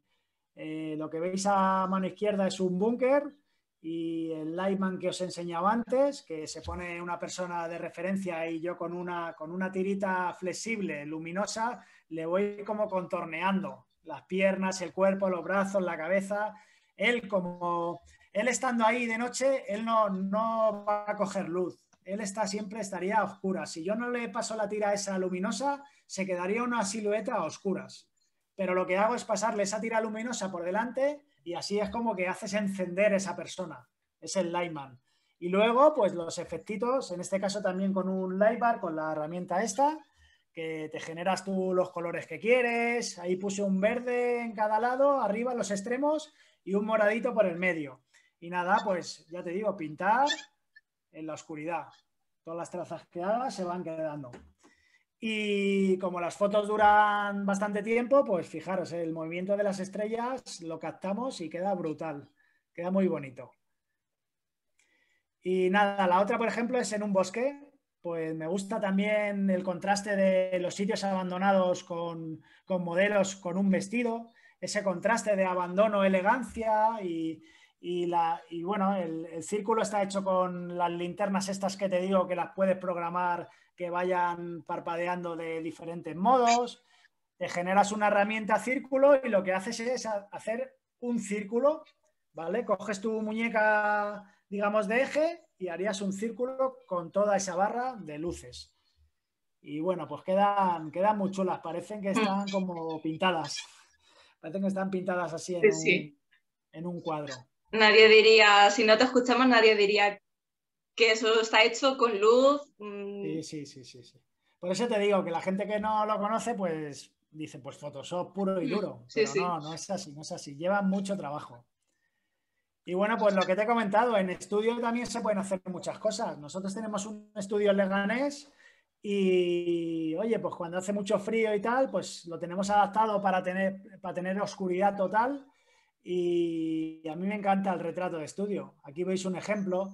Eh, lo que veis a mano izquierda es un búnker y el Lightman que os he enseñado antes, que se pone una persona de referencia y yo con una, con una tirita flexible, luminosa, le voy como contorneando las piernas, el cuerpo, los brazos, la cabeza. Él como, él estando ahí de noche, él no, no va a coger luz. él está siempre estaría a oscuras. Si yo no le paso la tira esa luminosa, se quedaría una silueta a oscuras. Pero lo que hago es pasarle esa tira luminosa por delante y así es como que haces encender esa persona. Es el Lightman. Y luego, pues los efectitos, en este caso también con un Lightbar, con la herramienta esta, que te generas tú los colores que quieres. Ahí puse un verde en cada lado, arriba los extremos y un moradito por el medio. Y nada, pues ya te digo, pintar en la oscuridad. Todas las trazas que hagas se van quedando. Y como las fotos duran bastante tiempo, pues fijaros, el movimiento de las estrellas lo captamos y queda brutal, queda muy bonito. Y nada, la otra, por ejemplo, es en un bosque. Pues me gusta también el contraste de los sitios abandonados con, con modelos con un vestido, ese contraste de abandono, elegancia y, y, la, y bueno, el, círculo está hecho con las linternas estas que te digo que las puedes programar que vayan parpadeando de diferentes modos. Te generas una herramienta círculo y lo que haces es hacer un círculo, ¿vale? Coges tu muñeca, digamos, de eje y harías un círculo con toda esa barra de luces. Y bueno, pues quedan, quedan muy chulas, parecen que están como pintadas. Parecen que están pintadas así en un cuadro nadie diría, si no te escuchamos, nadie diría que eso está hecho con luz. Mm. Sí, sí, sí, sí, Por eso te digo que la gente que no lo conoce, pues dice, pues Photoshop puro y mm, duro. Pero no, no es así, no es así. Lleva mucho trabajo. Y bueno, pues lo que te he comentado, en estudio también se pueden hacer muchas cosas. Nosotros tenemos un estudio en Leganés y, oye, pues cuando hace mucho frío y tal, pues lo tenemos adaptado para tener, para tener oscuridad total y a mí me encanta el retrato de estudio. Aquí veis un ejemplo.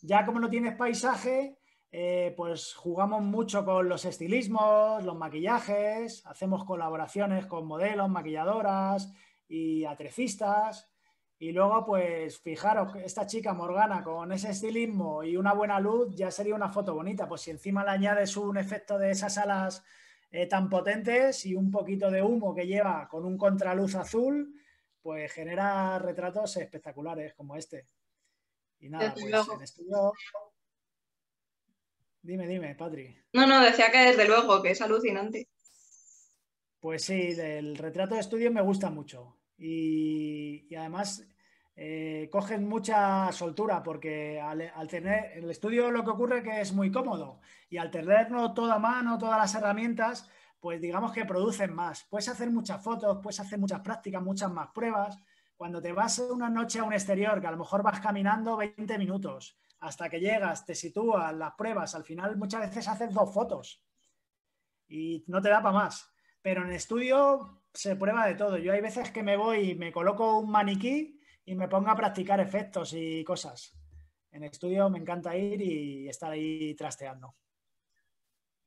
Ya como no tienes paisaje, eh, pues jugamos mucho con los estilismos, los maquillajes, hacemos colaboraciones con modelos, maquilladoras y atrecistas. Y luego, pues fijaros, esta chica Morgana con ese estilismo y una buena luz ya sería una foto bonita. Pues si encima le añades un efecto de esas alas eh, tan potentes y un poquito de humo que lleva con un contraluz azul, pues genera retratos espectaculares como este. Y nada, pues en estudio... Dime, dime, Patri. No, no, decía que desde luego, que es alucinante. Pues sí, el retrato de estudio me gusta mucho. Y, además eh, cogen mucha soltura porque al, tener el estudio lo que ocurre es que es muy cómodo y al tenerlo toda mano, todas las herramientas, pues digamos que producen más. Puedes hacer muchas fotos, puedes hacer muchas prácticas, muchas más pruebas. Cuando te vas una noche a un exterior, que a lo mejor vas caminando 20 minutos, hasta que llegas, te sitúas, las pruebas, al final muchas veces haces dos fotos y no te da para más. Pero en estudio se prueba de todo. Yo hay veces que me voy y me coloco un maniquí y me pongo a practicar efectos y cosas. En estudio me encanta ir y estar ahí trasteando.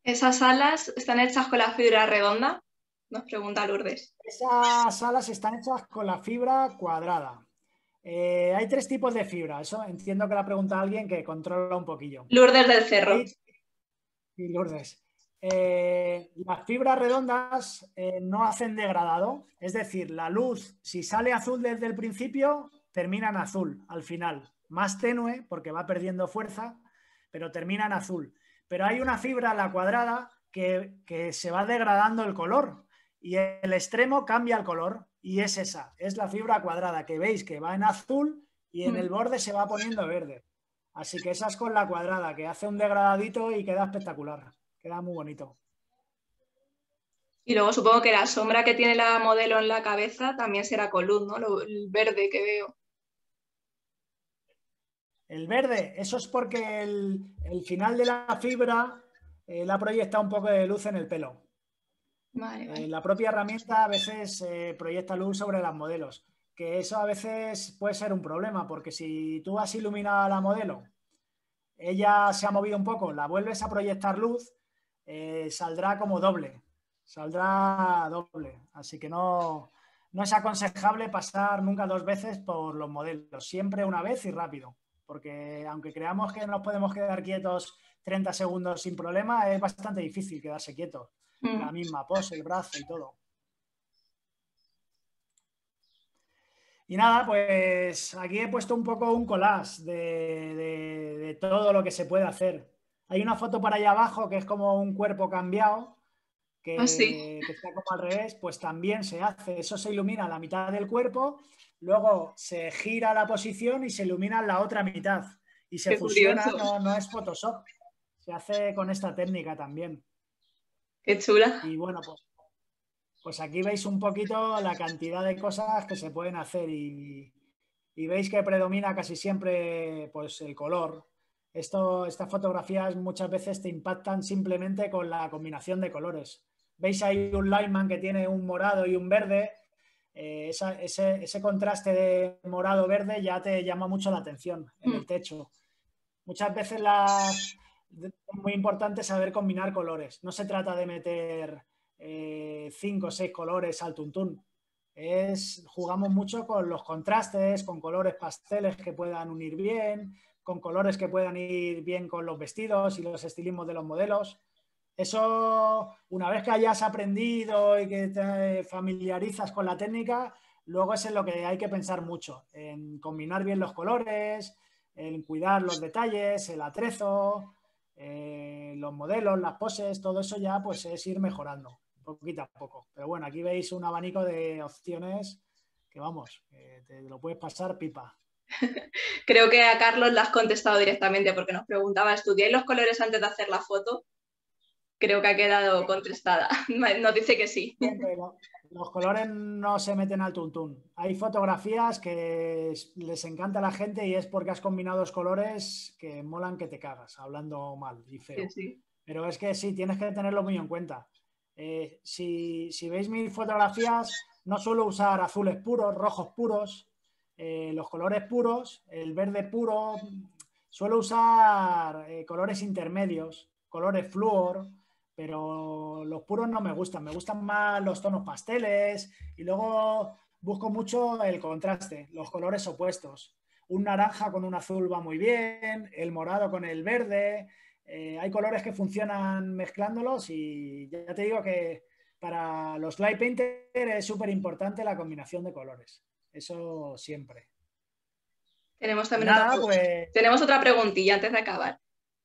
¿Esas alas están hechas con la fibra redonda? Nos pregunta Lourdes. Esas alas están hechas con la fibra cuadrada. Eh, hay tres tipos de fibra. Eso entiendo que la pregunta alguien que controla un poquillo. Lourdes del Cerro. Y Lourdes. Eh, las fibras redondas eh, no hacen degradado. Es decir, la luz, si sale azul desde el principio, termina en azul al final. Más tenue porque va perdiendo fuerza, pero termina en azul pero hay una fibra, la cuadrada, que, se va degradando el color y el extremo cambia el color y es esa, es la fibra cuadrada que veis que va en azul y en el mm. borde se va poniendo verde. Así que esa es con la cuadrada, que hace un degradadito y queda espectacular, queda muy bonito. Y luego supongo que la sombra que tiene la modelo en la cabeza también será con luz, ¿no? el verde que veo. El verde, eso es porque el, final de la fibra eh, la proyecta un poco de luz en el pelo. Eh, la propia herramienta a veces eh, proyecta luz sobre las modelos, que eso a veces puede ser un problema, porque si tú has iluminado a la modelo, ella se ha movido un poco, la vuelves a proyectar luz, saldrá como doble, saldrá doble. Así que no, no es aconsejable pasar nunca dos veces por los modelos, siempre una vez y rápido porque aunque creamos que nos podemos quedar quietos 30 segundos sin problema, es bastante difícil quedarse quieto. Mm. La misma pose, el brazo y todo. Y nada, pues aquí he puesto un poco un collage de, todo lo que se puede hacer. hay una foto para allá abajo que es como un cuerpo cambiado, que, Ah, que está como al revés, pues también se hace. Eso se ilumina la mitad del cuerpo, luego se gira la posición y se ilumina la otra mitad. Y se Qué fusiona, no, no es Photoshop. Se hace con esta técnica también. Qué chula. Y bueno, pues, pues aquí veis un poquito la cantidad de cosas que se pueden hacer y, y veis que predomina casi siempre pues, el color. Esto, estas fotografías muchas veces te impactan simplemente con la combinación de colores. Veis ahí un lineman que tiene un morado y un verde. eh, esa- ese, ese contraste de morado-verde ya te llama mucho la atención en el techo. Muchas veces las, es muy importante saber combinar colores. No se trata de meter eh, cinco o seis colores al tuntún. Es, jugamos mucho con los contrastes, con colores pasteles que puedan unir bien, con colores que puedan ir bien con los vestidos y los estilismos de los modelos. Eso, una vez que hayas aprendido y que te familiarizas con la técnica, luego es en lo que hay que pensar mucho, en combinar bien los colores, en cuidar los detalles, el atrezo, eh, los modelos, las poses, todo eso ya pues es ir mejorando poquito a poco. Pero bueno, aquí veis un abanico de opciones que vamos, te lo puedes pasar pipa. *laughs* Creo que a Carlos la has contestado directamente porque nos preguntaba, ¿estudiáis los colores antes de hacer la foto? Creo que ha quedado contestada. *laughs* Nos dice que sí. Los colores no se meten al tuntún. Hay fotografías que es- les encanta a la gente y es porque has combinado dos colores que molan que te cagas, hablando mal y feo. Sí, sí. Pero es que sí, tienes que tenerlo muy en cuenta. Eh, si, si veis mis fotografías, no suelo usar azules puros, rojos puros, eh, los colores puros, el verde puro. Suelo usar eh, colores intermedios, colores flúor, pero los puros no me gustan. Me gustan más los tonos pasteles y luego busco mucho el contraste, los colores opuestos. Un naranja con un azul va muy bien, el morado con el verde. Eh, hay colores que funcionan mezclándolos y ya te digo que para los light painter es súper importante la combinación de colores. Eso siempre. Tenemos también Nada, otra, pues tenemos otra preguntilla antes de acabar.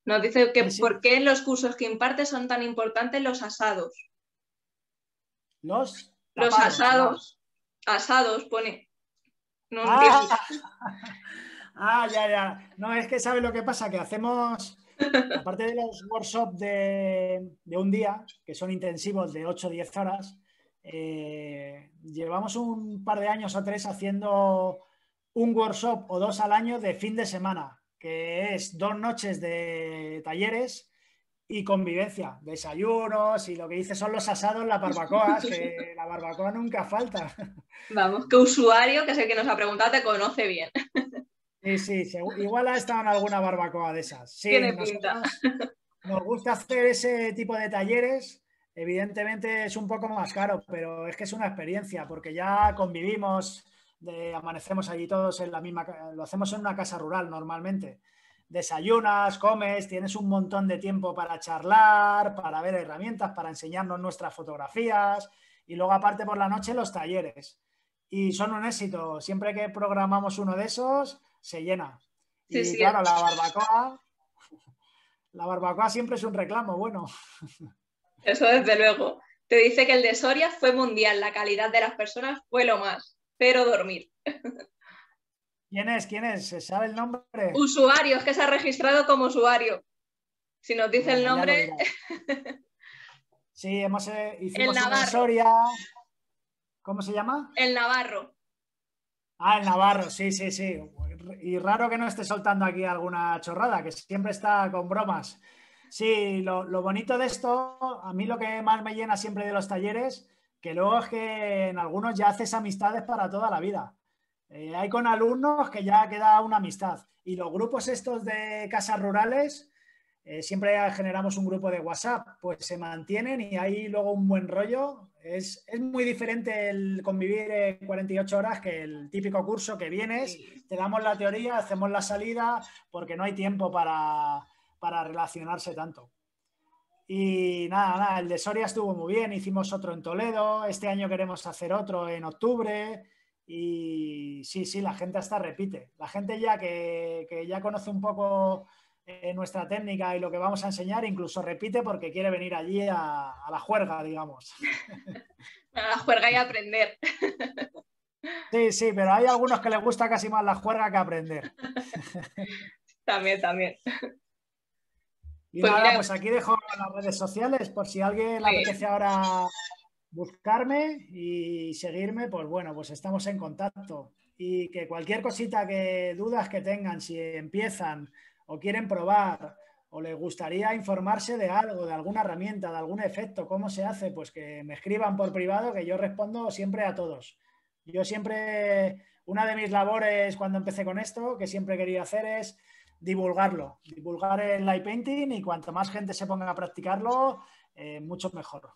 Nos dice que Sí, por qué en los cursos que imparte son tan importantes los asados. los... Los tapados, asados. Asados, pone. Ah, *laughs* ah, ya, ya. No, es que sabes lo que pasa, que hacemos, *laughs* aparte de los workshops de, de un día, que son intensivos de 8 o 10 horas, eh, llevamos un par de años o tres haciendo un workshop o dos al año de fin de semana, que es dos noches de talleres y convivencia, desayunos y lo que dice son los asados, las barbacoas, que la barbacoa nunca falta. *laughs* Vamos, que usuario, que es el que nos ha preguntado, te conoce bien. *laughs* Sí, sí, igual ha estado en alguna barbacoa de esas. Sí, Tiene nosotros *laughs* Nos gusta hacer ese tipo de talleres. Evidentemente es un poco más caro, pero es que es una experiencia, porque ya convivimos, de- amanecemos allí todos en la misma, lo hacemos en una casa rural normalmente. Desayunas, comes, tienes un montón de tiempo para charlar, para ver herramientas, para enseñarnos nuestras fotografías y luego aparte por la noche los talleres. Y son un éxito. Siempre que programamos uno de esos, se llena. Sí, y sí. claro, la barbacoa, la barbacoa siempre es un reclamo, bueno. Eso desde luego. Te dice que el de Soria fue mundial, la calidad de las personas fue lo más, pero dormir. ¿Quién es? ¿Quién es? ¿Se sabe el nombre? Usuario, es que se ha registrado como usuario. Si nos dice el Bueno, nombre. *laughs* Sí, hemos, eh, hicimos una historia. ¿Cómo se llama? el Navarro. Ah, el Navarro, sí, sí, sí. Y raro que no esté soltando aquí alguna chorrada, que siempre está con bromas. Sí, lo, lo bonito de esto, a mí lo que más me llena siempre de los talleres, que luego es que en algunos ya haces amistades para toda la vida. Eh, hay con alumnos que ya queda una amistad. Y los grupos estos de casas rurales, eh, siempre generamos un grupo de WhatsApp, pues se mantienen y hay luego un buen rollo. Es, es muy diferente el convivir eh, 48 horas que el típico curso que vienes, te damos la teoría, hacemos la salida, porque no hay tiempo para, para relacionarse tanto. Y nada, nada, el de Soria estuvo muy bien, hicimos otro en Toledo, este año queremos hacer otro en octubre y sí, sí, la gente hasta repite. La gente ya que, que ya conoce un poco eh, nuestra técnica y lo que vamos a enseñar, incluso repite porque quiere venir allí a, la juerga, digamos. *laughs* A la juerga y aprender. *laughs* Sí, sí, pero hay algunos que les gusta casi más la juerga que aprender. *laughs* También, también. Y pues nada, pues aquí dejo las redes sociales por si alguien le apetece ahora buscarme y seguirme, pues bueno, pues estamos en contacto. Y que cualquier cosita que dudas que tengan, si empiezan o quieren probar o les gustaría informarse de algo, de alguna herramienta, de algún efecto, cómo se hace, pues que me escriban por privado, que yo respondo siempre a todos. Yo siempre, una de mis labores cuando empecé con esto, que siempre quería hacer es divulgarlo, divulgar el light painting y cuanto más gente se ponga a practicarlo, eh, mucho mejor.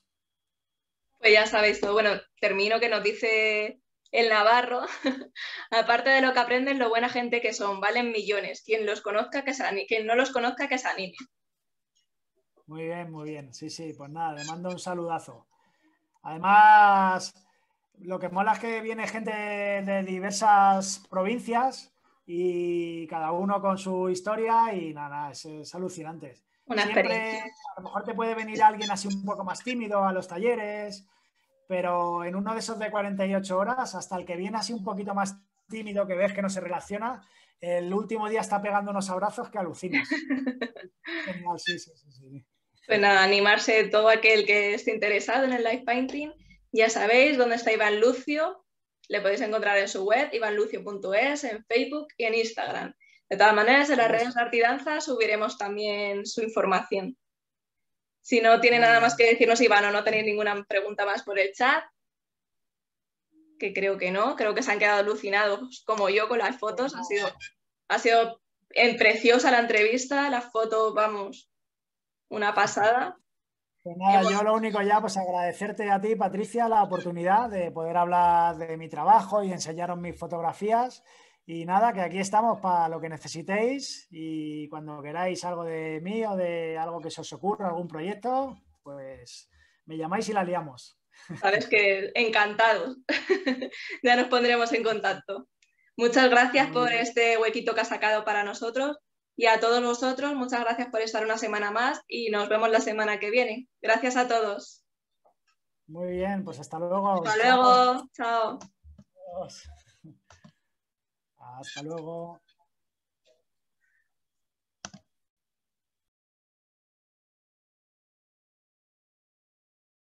Pues ya sabéis todo. Bueno, termino que nos dice el Navarro, *laughs* aparte de lo que aprenden, lo buena gente que son, valen millones. Quien los conozca, que se anime. Quien no los conozca, que se anime. Muy bien, muy bien. Sí, sí, pues nada, le mando un saludazo. Además, lo que mola es que viene gente de diversas provincias y cada uno con su historia y nada, es, alucinante. Una experiencia. A lo mejor te puede venir alguien así un poco más tímido a los talleres, pero en uno de esos de 48 horas, hasta el que viene así un poquito más tímido, que ves que no se relaciona, el último día está pegando unos abrazos que alucinas. *laughs* Genial, sí, sí, sí, Pues nada, animarse todo aquel que esté interesado en el live painting. Ya sabéis dónde está Iván Lucio, le podéis encontrar en su web, ivanlucio.es, en Facebook y en Instagram. De todas maneras, en las redes de Artidanza subiremos también su información. Si no tiene nada más que decirnos, Iván, o no tenéis ninguna pregunta más por el chat, que creo que no, creo que se han quedado alucinados como yo con las fotos. Ha sido, ha sido preciosa la entrevista, las fotos, vamos, una pasada. Pues nada, yo lo único ya, pues agradecerte a ti, Patricia, la oportunidad de poder hablar de mi trabajo y enseñaros mis fotografías. Y nada, que aquí estamos para lo que necesitéis y cuando queráis algo de mí o de algo que se os ocurra, algún proyecto, pues me llamáis y la liamos. Sabes que encantados. *laughs* ya nos pondremos en contacto. Muchas gracias por este huequito que has sacado para nosotros y a todos vosotros, muchas gracias por estar una semana más y nos vemos la semana que viene. Gracias a todos. Muy bien, pues hasta luego. Hasta luego. Chao. Hasta luego.